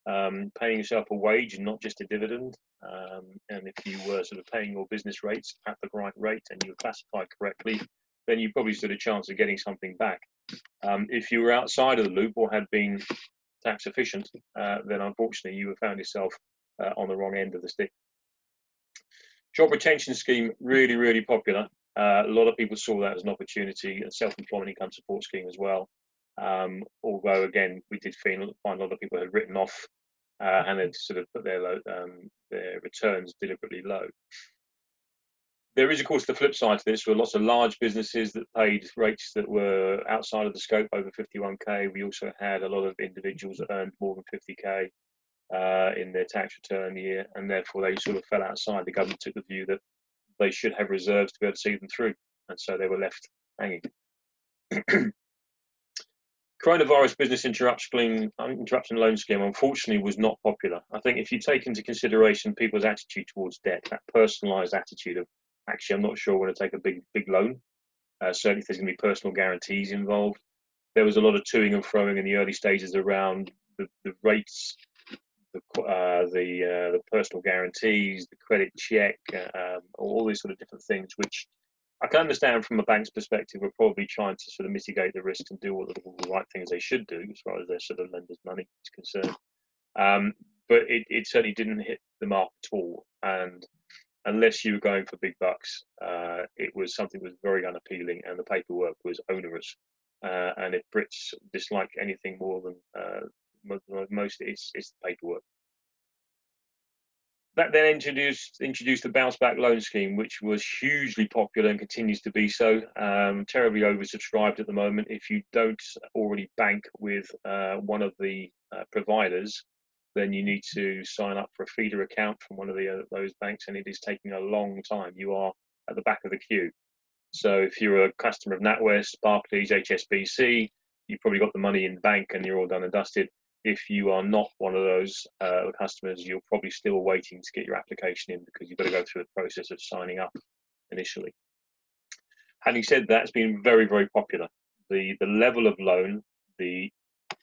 um, paying yourself a wage and not just a dividend, um, and if you were sort of paying your business rates at the right rate and you were classified correctly, then you probably stood a chance of getting something back. Um, if you were outside of the loop or had been tax efficient, uh, then unfortunately you found yourself uh, on the wrong end of the stick. Job retention scheme really, really popular. Uh, a lot of people saw that as an opportunity, a self-employment income support scheme as well. Um, although again, we did find, a lot of people had written off uh, and had sort of put their low, um, their returns deliberately low. There is, of course, the flip side to this. Were lots of large businesses that paid rates that were outside of the scope, over 51k. We also had a lot of individuals that earned more than 50k uh, in their tax return year, and therefore they sort of fell outside. The government took the view that they should have reserves to be able to see them through. And so they were left hanging. Coronavirus business interruption, interruption loan scheme, unfortunately, was not popular. I think if you take into consideration people's attitude towards debt, that personalised attitude of actually, I'm not sure want to take a big, big loan. Uh, certainly, if there's going to be personal guarantees involved. There was a lot of toing and froing in the early stages around the, the rates the uh, the, uh, the personal guarantees, the credit check, uh, um, all these sort of different things, which I can understand from a bank's perspective, we're probably trying to sort of mitigate the risks and do all the, all the right things they should do as far as their sort of lenders' money is concerned. Um, but it, it certainly didn't hit the mark at all. And unless you were going for big bucks, uh, it was something that was very unappealing, and the paperwork was onerous. Uh, and if Brits dislike anything more than uh, most it's, it's the paperwork. That then introduced introduced the bounce back loan scheme, which was hugely popular and continues to be so. Um, terribly oversubscribed at the moment. If you don't already bank with uh, one of the uh, providers, then you need to sign up for a feeder account from one of the uh, those banks, and it is taking a long time. You are at the back of the queue. So if you're a customer of NatWest, Barclays, HSBC, you've probably got the money in the bank and you're all done and dusted. If you are not one of those uh, customers, you're probably still waiting to get your application in because you've got to go through the process of signing up initially. Having said that, it's been very, very popular. The the level of loan, the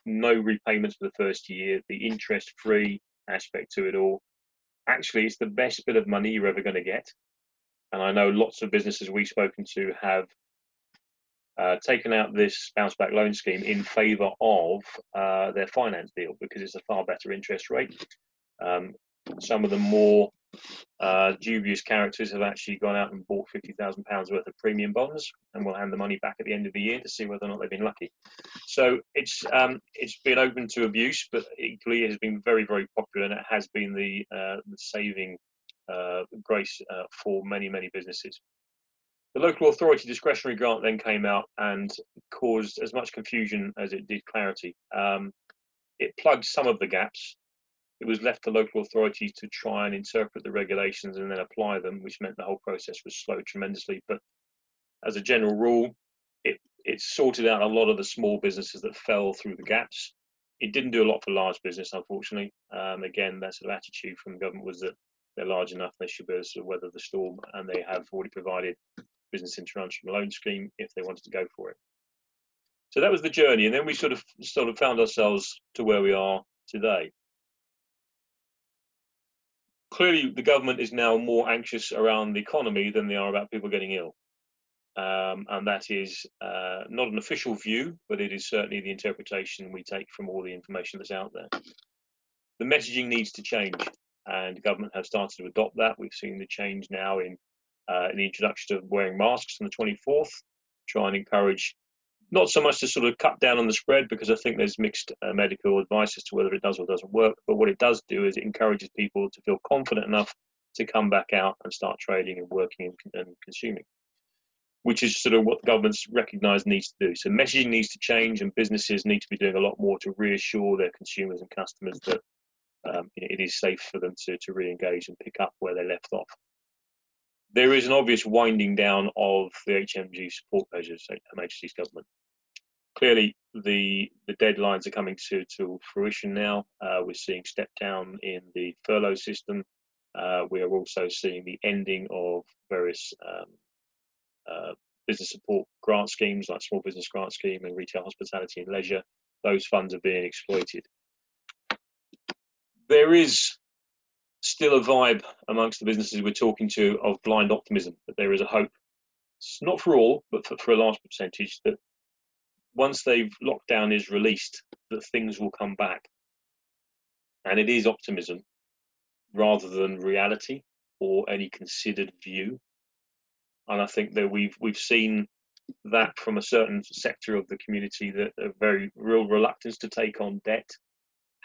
no repayments for the first year, the interest free aspect to it all. Actually, it's the best bit of money you're ever going to get. And I know lots of businesses we've spoken to have uh, taken out this bounce back loan scheme in favour of uh, their finance deal because it's a far better interest rate. Um, some of the more uh, dubious characters have actually gone out and bought fifty thousand pounds worth of premium bonds, and will hand the money back at the end of the year to see whether or not they've been lucky. So it's um, it's been open to abuse, but equally it has been very very popular, and it has been the, uh, the saving uh, grace uh, for many many businesses. The local authority discretionary grant then came out and caused as much confusion as it did clarity. Um, it plugged some of the gaps it was left to local authorities to try and interpret the regulations and then apply them, which meant the whole process was slowed tremendously. But as a general rule, it, it sorted out a lot of the small businesses that fell through the gaps. It didn't do a lot for large business, unfortunately. Um, again, that sort of attitude from the government was that they're large enough, they should be able to weather the storm, and they have already provided business interruption loan scheme if they wanted to go for it. So that was the journey, and then we sort of sort of found ourselves to where we are today clearly the government is now more anxious around the economy than they are about people getting ill. Um, and that is uh, not an official view, but it is certainly the interpretation we take from all the information that's out there. The messaging needs to change, and government has started to adopt that. We've seen the change now in, uh, the introduction of wearing masks on the 24th, try and encourage not so much to sort of cut down on the spread because I think there's mixed uh, medical advice as to whether it does or doesn't work. But what it does do is it encourages people to feel confident enough to come back out and start trading and working and, and consuming, which is sort of what the government's recognised needs to do. So messaging needs to change, and businesses need to be doing a lot more to reassure their consumers and customers that um, it is safe for them to to re-engage and pick up where they left off there is an obvious winding down of the HMG support measures at Majesty's government. Clearly, the the deadlines are coming to, to fruition now. Uh, we're seeing step down in the furlough system. Uh, we are also seeing the ending of various um, uh, business support grant schemes like small business grant scheme and retail hospitality and leisure. Those funds are being exploited. There is still a vibe amongst the businesses we're talking to of blind optimism that there is a hope. It's not for all, but for, for a large percentage that once they've lockdown is released, that things will come back. And it is optimism rather than reality or any considered view. And I think that we've we've seen that from a certain sector of the community that a very real reluctance to take on debt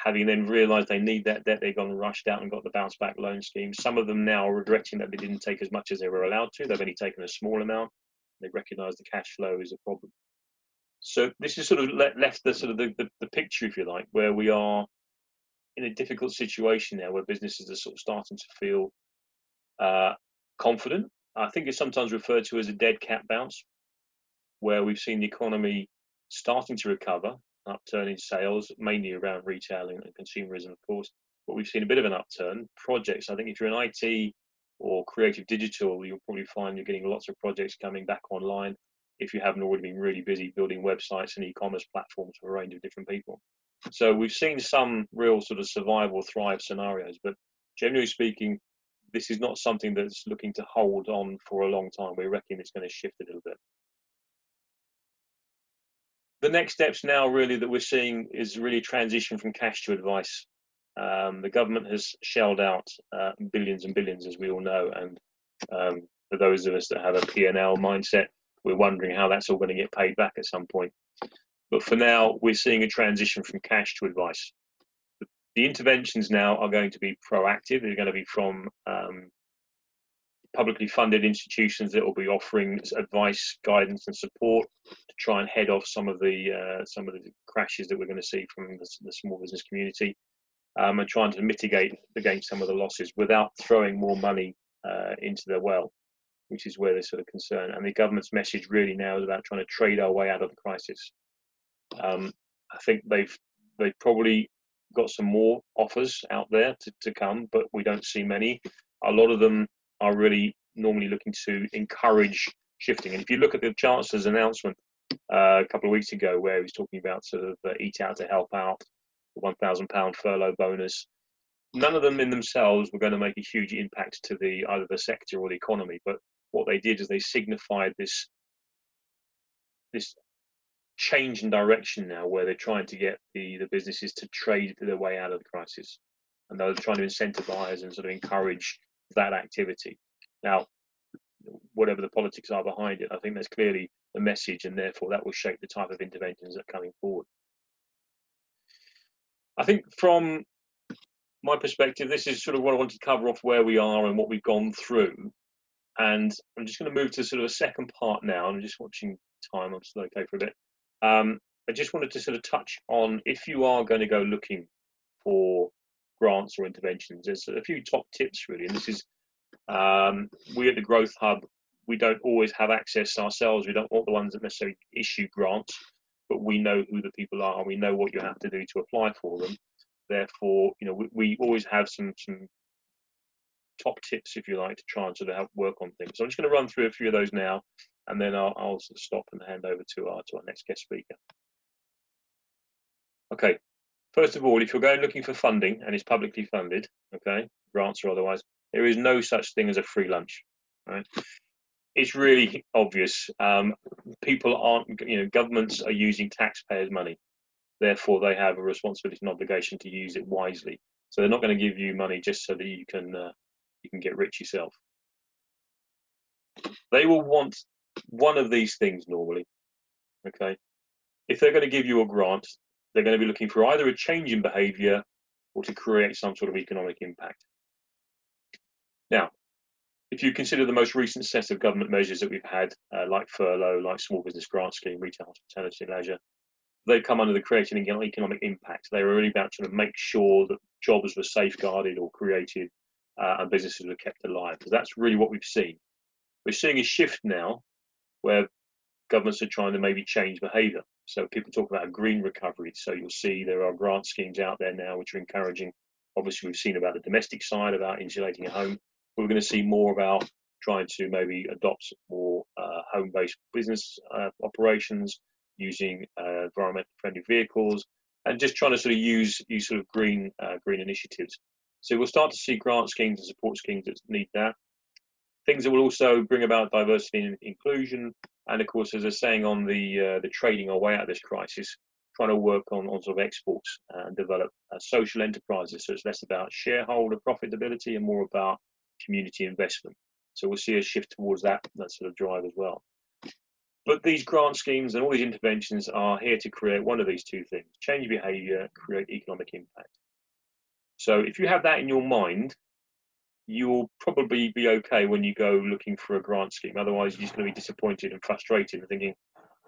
having then realised they need that debt, they've gone and rushed out and got the bounce back loan scheme. Some of them now are regretting that they didn't take as much as they were allowed to. They've only taken a small amount. They recognise the cash flow is a problem. So this is sort of left the sort of the, the, the picture, if you like, where we are in a difficult situation now, where businesses are sort of starting to feel uh, confident. I think it's sometimes referred to as a dead cat bounce, where we've seen the economy starting to recover upturn in sales, mainly around retail and consumerism, of course. But we've seen a bit of an upturn. Projects, I think if you're in IT or creative digital, you'll probably find you're getting lots of projects coming back online if you haven't already been really busy building websites and e-commerce platforms for a range of different people. So we've seen some real sort of survival thrive scenarios, but generally speaking, this is not something that's looking to hold on for a long time. We reckon it's going to shift a little bit the next steps now really that we're seeing is really transition from cash to advice. Um, the government has shelled out uh, billions and billions, as we all know, and um, for those of us that have a P&L mindset, we're wondering how that's all going to get paid back at some point. But for now, we're seeing a transition from cash to advice. The, interventions now are going to be proactive. They're going to be from um, publicly funded institutions that will be offering advice, guidance, and support to try and head off some of the uh, some of the crashes that we're going to see from the, the, small business community. um, and trying to mitigate against some of the losses without throwing more money uh, into the well, which is where they're sort of concerned. And the government's message really now is about trying to trade our way out of the crisis. Um, I think they've they've probably got some more offers out there to, to come, but we don't see many. A lot of them are really normally looking to encourage shifting. And if you look at the Chancellor's announcement uh, a couple of weeks ago, where he was talking about sort of uh, eat out to help out, the £1,000 furlough bonus, none of them in themselves were going to make a huge impact to the either the sector or the economy. But what they did is they signified this this change in direction now, where they're trying to get the the businesses to trade their way out of the crisis, and they're trying to incentivize and sort of encourage that activity. Now, whatever the politics are behind it, I think there's clearly the message, and therefore that will shape the type of interventions that are coming forward. I think from my perspective, this is sort of what I wanted to cover off where we are and what we've gone through. And I'm just going to move to sort of a second part now. I'm just watching time. I'm still okay for a bit. Um, I just wanted to sort of touch on if you are going to go looking for grants or interventions, there's a few top tips really. And this is um, we at the Growth Hub, we don't always have access ourselves. We don't want the ones that necessarily issue grants, but we know who the people are we know what you have to do to apply for them. Therefore, you know, we, we always have some some top tips, if you like, to try and sort of help work on things. So I'm just going to run through a few of those now, and then I'll, I'll stop and hand over to our to our next guest speaker. Okay, first of all, if you're going looking for funding and it's publicly funded, okay, grants or otherwise, there is no such thing as a free lunch. Right? It's really obvious. Um, people aren't, you know, governments are using taxpayers' money. Therefore, they have a responsibility and obligation to use it wisely. So they're not going to give you money just so that you can uh, you can get rich yourself. They will want one of these things normally. Okay, if they're going to give you a grant, they're going to be looking for either a change in behaviour or to create some sort of economic impact. Now, if you consider the most recent set of government measures that we've had, uh, like furlough, like small business grant scheme, retail hospitality and leisure, they come under the creating economic impact. They were really about trying to make sure that jobs were safeguarded or created uh, and businesses were kept alive. Because that's really what we've seen. We're seeing a shift now where governments are trying to maybe change behaviour. So people talk about a green recovery. So you'll see there are grant schemes out there now which are encouraging. Obviously, we've seen about the domestic side about insulating a home we're going to see more about trying to maybe adopt more uh, home-based business uh, operations using uh, environmental friendly vehicles and just trying to sort of use use sort of green uh, green initiatives. So we'll start to see grant schemes and support schemes that need that. Things that will also bring about diversity and inclusion, and of course, as I was saying on the uh, the trading our way out of this crisis, trying to work on, on sort of exports and develop uh, social enterprises. So it's less about shareholder profitability and more about community investment. So we'll see a shift towards that that sort of drive as well. But these grant schemes and all these interventions are here to create one of these two things: change behaviour, create economic impact. So if you have that in your mind, you will probably be okay when you go looking for a grant scheme. Otherwise, you're just going to be disappointed and frustrated and thinking,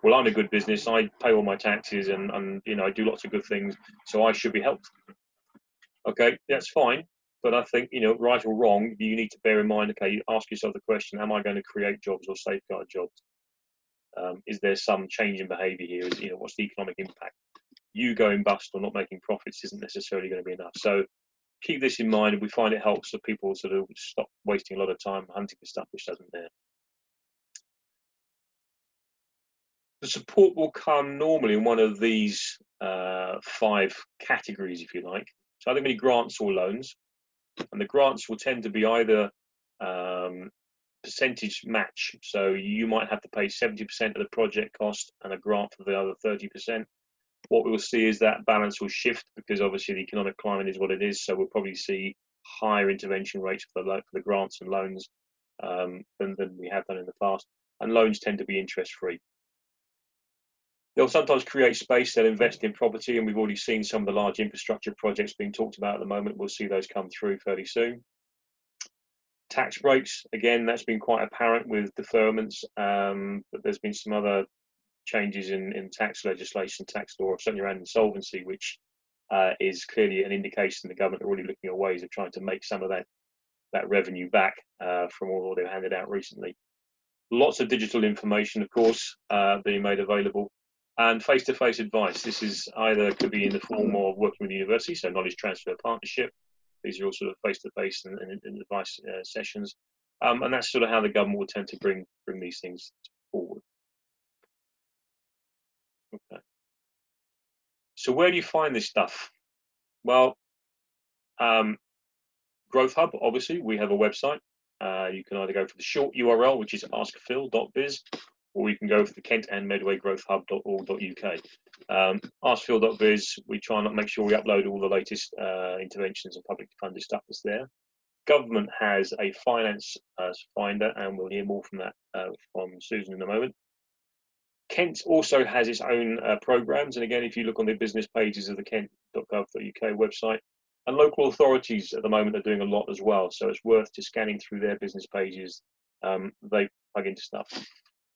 well, I'm a good business. I pay all my taxes and, and you know I do lots of good things, so I should be helped. Okay, that's fine. But I think, you know, right or wrong, you need to bear in mind, okay, you ask yourself the question, am I going to create jobs or safeguard jobs? Um, is there some change in behavior here? Is, you know, what's the economic impact? You going bust or not making profits isn't necessarily going to be enough. So keep this in mind. We find it helps that people sort of stop wasting a lot of time hunting for stuff which doesn't there. The support will come normally in one of these uh, five categories, if you like. So either be grants or loans and the grants will tend to be either um, percentage match. So you might have to pay 70% of the project cost and a grant for the other 30%. What we'll see is that balance will shift because obviously the economic climate is what it is. So we'll probably see higher intervention rates for the, for the grants and loans um, than, than we have done in the past. And loans tend to be interest free. They'll sometimes create space, they'll invest in property, and we've already seen some of the large infrastructure projects being talked about at the moment. We'll see those come through fairly soon. Tax breaks, again, that's been quite apparent with deferments, um, but there's been some other changes in, in tax legislation, tax law, certainly around insolvency, which uh, is clearly an indication the government are already looking at ways of trying to make some of that that revenue back uh, from all they've handed out recently. Lots of digital information, of course, uh, being made available, and face-to-face advice. This is either could be in the form of working with the university, so knowledge transfer partnership. These are all sort of face-to-face and, and, and advice uh, sessions, um, and that's sort of how the government will tend to bring bring these things forward. Okay. So where do you find this stuff? Well, um, Growth Hub, obviously, we have a website. Uh, you can either go for the short URL, which is askphil.biz, or you can go for the Kent and Medway Growth Hub.org.uk. Um, askphil.biz, we try and make sure we upload all the latest uh, interventions and public funded stuff that's there. Government has a finance uh, finder, and we'll hear more from that uh, from Susan in a moment. Kent also has its own uh, programs, and again, if you look on the business pages of the kent.gov.uk website, and local authorities at the moment are doing a lot as well. So it's worth just scanning through their business pages. Um, they plug into stuff.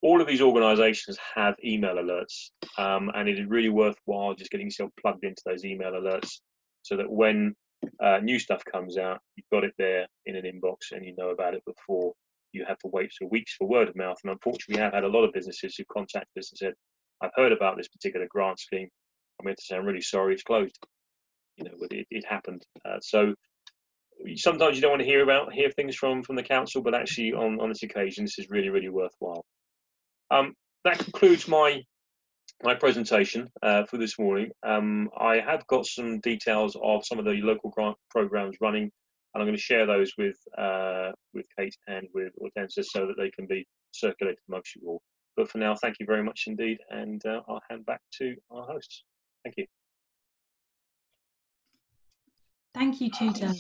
All of these organisations have email alerts, um, and it is really worthwhile just getting yourself plugged into those email alerts so that when uh, new stuff comes out, you've got it there in an inbox and you know about it before you have to wait for weeks for word of mouth. And unfortunately, we have had a lot of businesses who contacted us and said, I've heard about this particular grant scheme. I'm going to say, I'm really sorry, it's closed. You know, it, it happened. Uh, so sometimes you don't want to hear about hear things from from the council, but actually on on this occasion, this is really really worthwhile. Um, that concludes my my presentation uh, for this morning. Um, I have got some details of some of the local grant programs running, and I'm going to share those with uh, with Kate and with Hortensia so that they can be circulated amongst you all. But for now, thank you very much indeed, and uh, I'll hand back to our hosts. Thank you. Thank you, Tudor.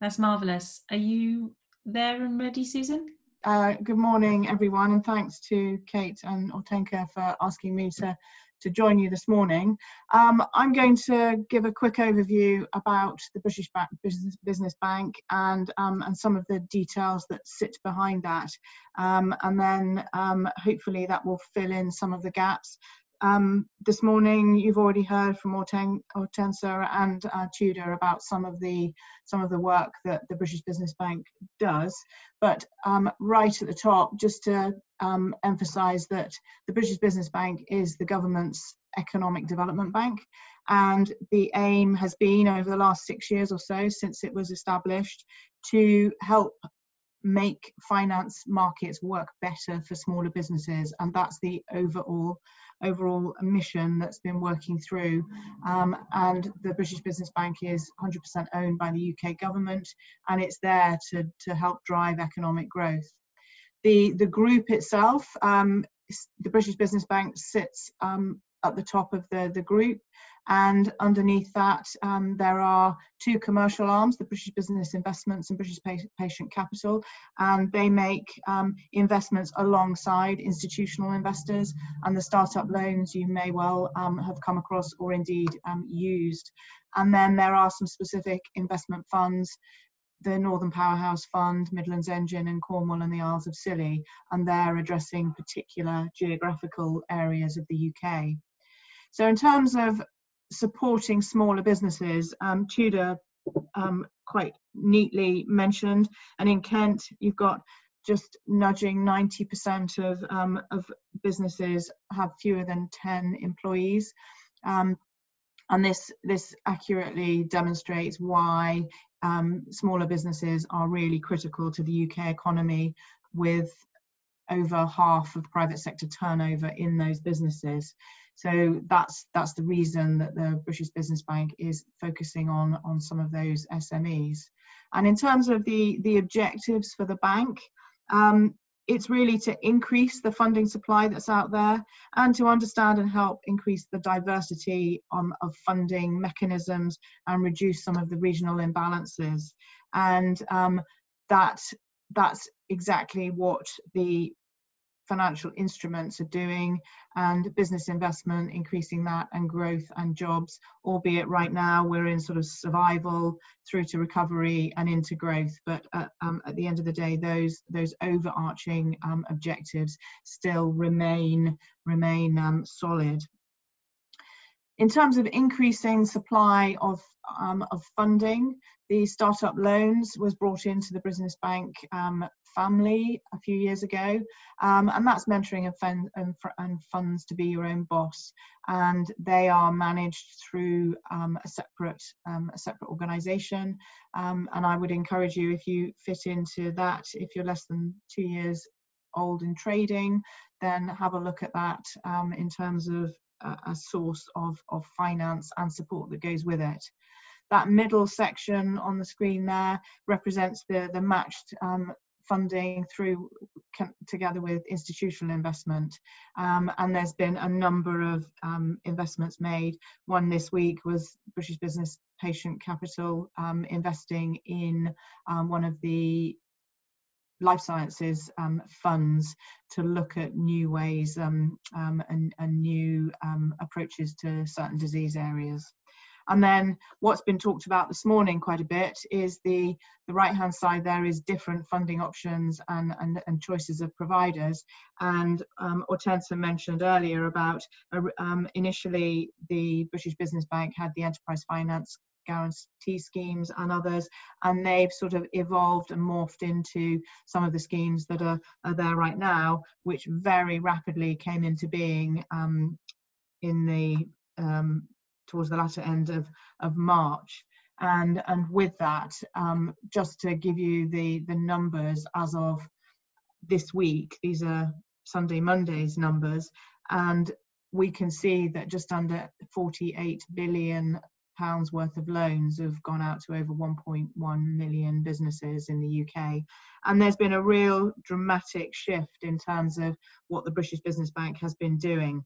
That's marvellous. Are you there and ready, Susan? Uh, good morning, everyone, and thanks to Kate and Ortenka for asking me to, to join you this morning. Um, I'm going to give a quick overview about the British Business, Business Bank and, um, and some of the details that sit behind that. Um, and then um, hopefully that will fill in some of the gaps um, this morning, you've already heard from Horten Hortensa and uh, Tudor about some of the some of the work that the British Business Bank does. But um, right at the top, just to um, emphasise that the British Business Bank is the government's economic development bank, and the aim has been over the last six years or so since it was established to help make finance markets work better for smaller businesses and that's the overall overall mission that's been working through. Um, and the British Business Bank is 100% owned by the UK government, and it's there to, to help drive economic growth. The, the group itself, um, the British Business Bank sits um, at the top of the, the group and underneath that, um, there are two commercial arms, the British Business Investments and British Patient Capital, and they make um, investments alongside institutional investors. And the startup loans you may well um, have come across or indeed um, used. And then there are some specific investment funds the Northern Powerhouse Fund, Midlands Engine, and Cornwall and the Isles of Scilly, and they're addressing particular geographical areas of the UK. So, in terms of supporting smaller businesses, um, Tudor um, quite neatly mentioned. And in Kent, you've got just nudging 90% of, um, of businesses have fewer than 10 employees. Um, and this, this accurately demonstrates why um, smaller businesses are really critical to the UK economy with over half of private sector turnover in those businesses. So that's that's the reason that the British Business Bank is focusing on on some of those SMEs. And in terms of the the objectives for the bank, um, it's really to increase the funding supply that's out there and to understand and help increase the diversity um, of funding mechanisms and reduce some of the regional imbalances. And um, that that's exactly what the financial instruments are doing and business investment increasing that and growth and jobs albeit right now we're in sort of survival through to recovery and into growth. But uh, um, at the end of the day those those overarching um, objectives still remain remain um, solid. In terms of increasing supply of, um, of funding, the startup loans was brought into the Business Bank um, family a few years ago, um, and that's mentoring and, and, and, funds to be your own boss. And they are managed through um, a separate um, a separate organisation. Um, and I would encourage you, if you fit into that, if you're less than two years old in trading, then have a look at that um, in terms of a, source of, of finance and support that goes with it. That middle section on the screen there represents the, the matched um, funding through together with institutional investment um, and there's been a number of um, investments made one this week was british business patient capital um, investing in um, one of the life sciences um, funds to look at new ways um, and, and, new approaches to certain disease areas. And then what's been talked about this morning quite a bit is the, the right hand side there is different funding options and, and, and choices of providers. And um, Hortense mentioned earlier about uh, um, initially the British Business Bank had the enterprise finance guarantee schemes and others, and they've sort of evolved and morphed into some of the schemes that are, are there right now, which very rapidly came into being um, in the um, towards the latter end of, of March. And, and with that, um, just to give you the, the numbers as of this week, these are Sunday, Monday's numbers, and we can see that just under 48 billion pounds worth of loans have gone out to over 1.1 million businesses in the UK. And there's been a real dramatic shift in terms of what the British Business Bank has been doing.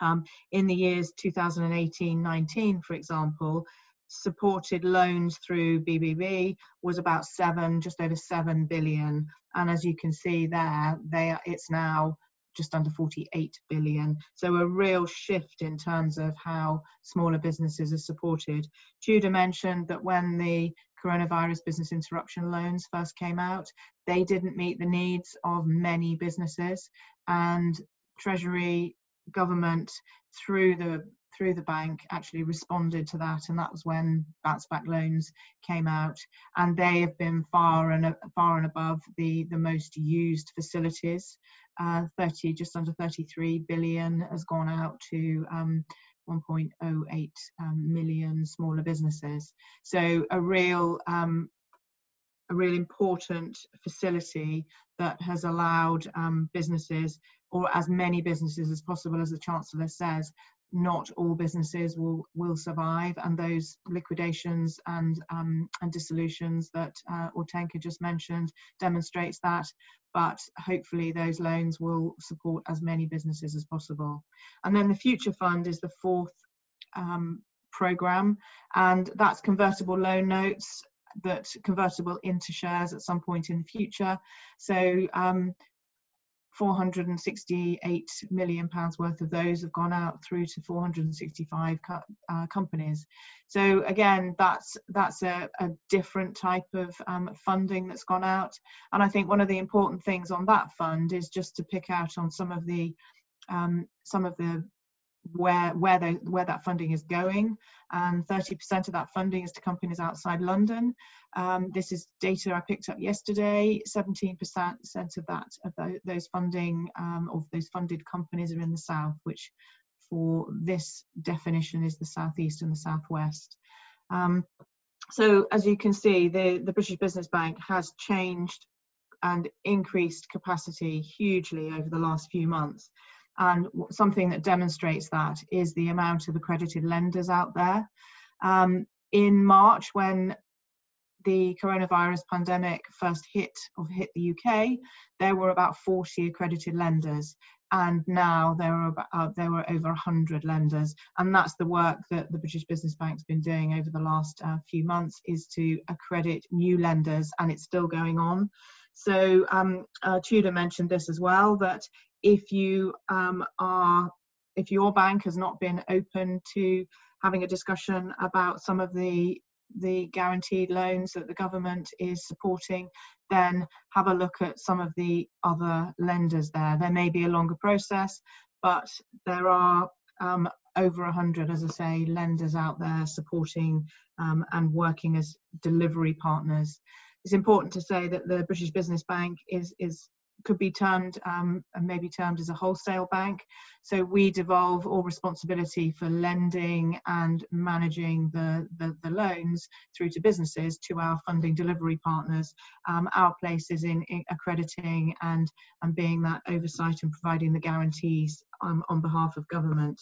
Um, in the years 2018-19, for example, supported loans through BBB was about seven, just over seven billion. And as you can see there, they are, it's now just under 48 billion. So a real shift in terms of how smaller businesses are supported. Tudor mentioned that when the coronavirus business interruption loans first came out, they didn't meet the needs of many businesses and Treasury government through the through the bank actually responded to that and that was when bounce back loans came out. And they have been far and far and above the the most used facilities. Uh, 30 just under 33 billion has gone out to um, 1.08 um, million smaller businesses. So a real um, a real important facility that has allowed um, businesses or as many businesses as possible as the chancellor says not all businesses will will survive. And those liquidations and um, and dissolutions that uh, Hortenka just mentioned demonstrates that. But hopefully those loans will support as many businesses as possible. And then the future fund is the fourth um, program. And that's convertible loan notes that convertible into shares at some point in the future. So um, 468 million pounds worth of those have gone out through to 465 co uh, companies. So again, that's that's a, a different type of um, funding that's gone out. And I think one of the important things on that fund is just to pick out on some of the um, some of the where where they where that funding is going and 30% of that funding is to companies outside London. Um, this is data I picked up yesterday. 17% of that of those funding um, of those funded companies are in the south, which for this definition is the southeast and the southwest. Um, so as you can see, the, the British Business Bank has changed and increased capacity hugely over the last few months. And something that demonstrates that is the amount of accredited lenders out there. Um, in March, when the coronavirus pandemic first hit or hit the UK, there were about 40 accredited lenders, and now there are about, uh, there were over 100 lenders, and that's the work that the British Business Bank's been doing over the last uh, few months is to accredit new lenders, and it's still going on. So um, uh, Tudor mentioned this as well that if you um, are if your bank has not been open to having a discussion about some of the the guaranteed loans that the government is supporting, then have a look at some of the other lenders there. There may be a longer process, but there are um, over 100, as I say, lenders out there supporting um, and working as delivery partners. It's important to say that the British Business Bank is, is could be termed um, and maybe termed as a wholesale bank. So we devolve all responsibility for lending and managing the, the, the loans through to businesses to our funding delivery partners. Um, our place is in, in, accrediting and, and being that oversight and providing the guarantees um, on behalf of government.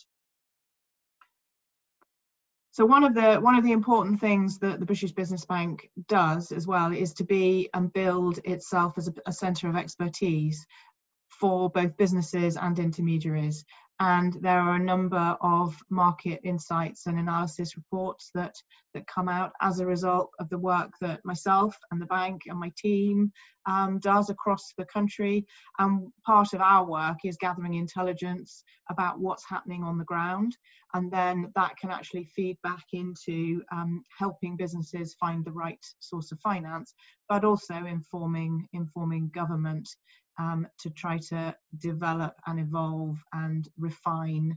So one of the one of the important things that the British Business Bank does as well is to be and build itself as a, a centre of expertise for both businesses and intermediaries and there are a number of market insights and analysis reports that that come out as a result of the work that myself and the bank and my team um, does across the country. And part of our work is gathering intelligence about what's happening on the ground and then that can actually feed back into um, helping businesses find the right source of finance but also informing informing government um, to try to develop and evolve and refine funding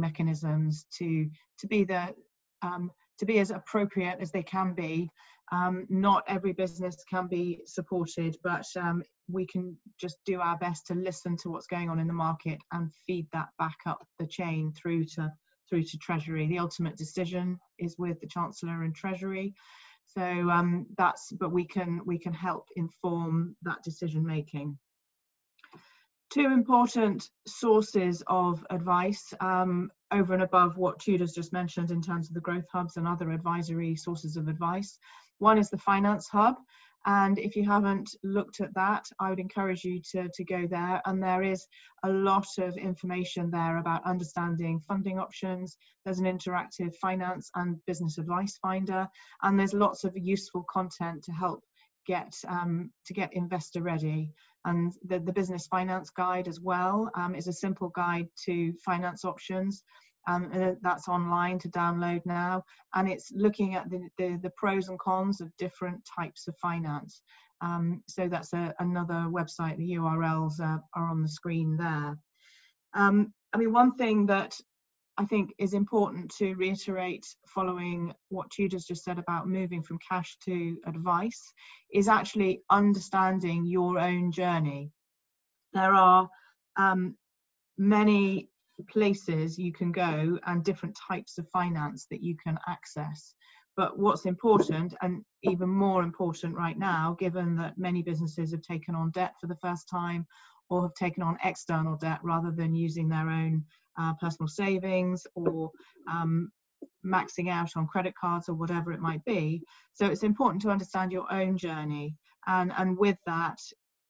mechanisms to to be the um, to be as appropriate as they can be. Um, not every business can be supported, but um, we can just do our best to listen to what's going on in the market and feed that back up the chain through to through to Treasury. The ultimate decision is with the Chancellor and Treasury. So um, that's, but we can we can help inform that decision making two important sources of advice um, over and above what Tudor's just mentioned in terms of the growth hubs and other advisory sources of advice. One is the finance hub. And if you haven't looked at that, I would encourage you to, to go there. And there is a lot of information there about understanding funding options. There's an interactive finance and business advice finder, and there's lots of useful content to help get um, to get investor ready. And the, the business finance guide as well um, is a simple guide to finance options. Um, that's online to download now. And it's looking at the, the, the pros and cons of different types of finance. Um, so that's a, another website. The URLs uh, are on the screen there. Um, I mean, one thing that I think is important to reiterate following what Tudor's just said about moving from cash to advice is actually understanding your own journey. There are um, many places you can go and different types of finance that you can access. But what's important, and even more important right now, given that many businesses have taken on debt for the first time or have taken on external debt rather than using their own uh, personal savings or um, maxing out on credit cards or whatever it might be. So it's important to understand your own journey. And, and with that,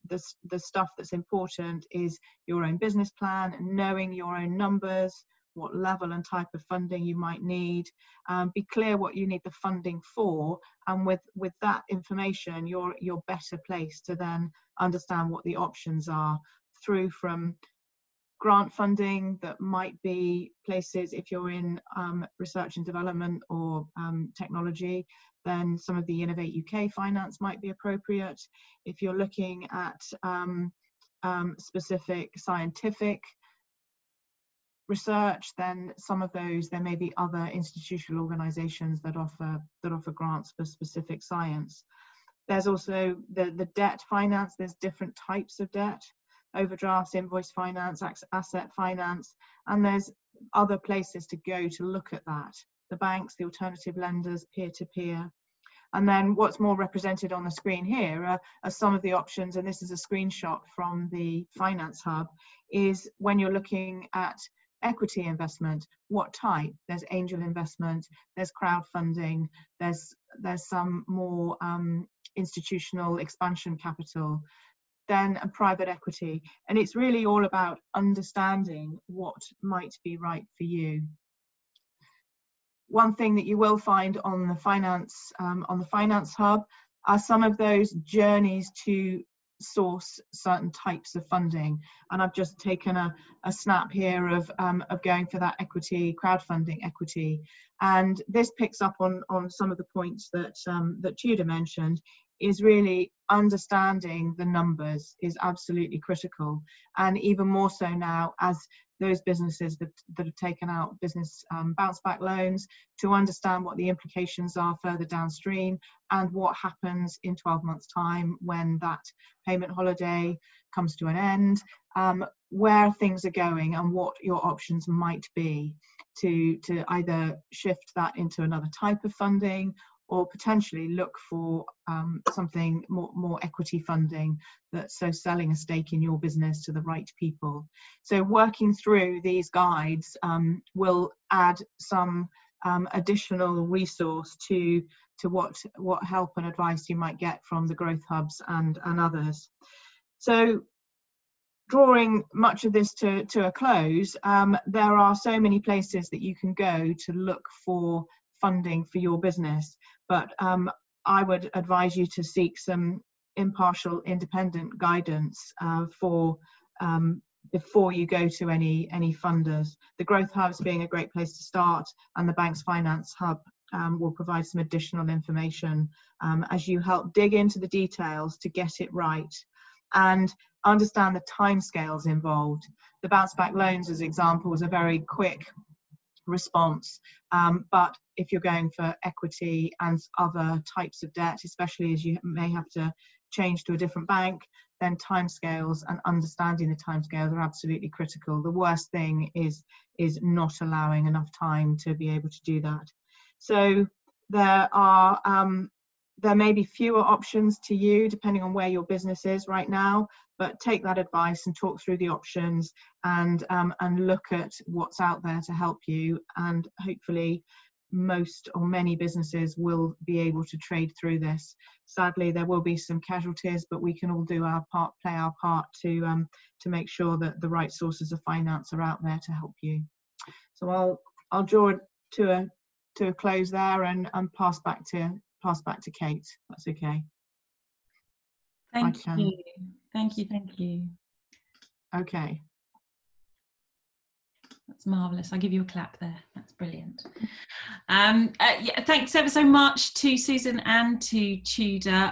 the, the stuff that's important is your own business plan, knowing your own numbers, what level and type of funding you might need. Um, be clear what you need the funding for, and with with that information, you're you're better placed to then understand what the options are through from grant funding that might be places if you're in um, research and development or um, technology then some of the innovate uk finance might be appropriate. If you're looking at um, um specific scientific research then some of those there may be other institutional organizations that offer that offer grants for specific science. There's also the the debt finance there's different types of debt overdrafts, invoice finance, asset finance, and there's other places to go to look at that. The banks, the alternative lenders, peer to peer. And then what's more represented on the screen here are, are, some of the options, and this is a screenshot from the Finance Hub, is when you're looking at equity investment, what type? There's angel investment, there's crowdfunding, there's, there's some more um, institutional expansion capital then a private equity. And it's really all about understanding what might be right for you. One thing that you will find on the finance um, on the finance hub are some of those journeys to source certain types of funding and i've just taken a, a snap here of um, of going for that equity crowdfunding equity and this picks up on on some of the points that um, that tudor mentioned is really understanding the numbers is absolutely critical. And even more so now as those businesses that, that have taken out business um, bounce back loans to understand what the implications are further downstream and what happens in 12 months time when that payment holiday comes to an end um, where things are going and what your options might be to to either shift that into another type of funding or potentially look for um, something more, more equity funding that so selling a stake in your business to the right people. So working through these guides um, will add some um, additional resource to to what what help and advice you might get from the growth hubs and and others. So drawing much of this to, to a close, um, there are so many places that you can go to look for funding for your business. But um, I would advise you to seek some impartial, independent guidance uh, for um, before you go to any any funders. The Growth Hubs being a great place to start, and the Banks Finance Hub um, will provide some additional information um, as you help dig into the details to get it right and understand the timescales involved. The bounce back loans, as example, was a very quick response. Um, but if you're going for equity and other types of debt, especially as you may have to change to a different bank, then timescales and understanding the timescales are absolutely critical. The worst thing is is not allowing enough time to be able to do that. So there are um, there may be fewer options to you depending on where your business is right now, but take that advice and talk through the options and um, and look at what's out there to help you. And hopefully, most or many businesses will be able to trade through this. Sadly, there will be some casualties, but we can all do our part, play our part to um, to make sure that the right sources of finance are out there to help you. So I'll I'll draw it to a to a close there and, and pass back to pass back to Kate. That's okay. Thank you. Thank you. Thank you. Okay. That's marvellous. I'll give you a clap there. That's brilliant. Um, uh, yeah, thanks ever so much to Susan and to Tudor.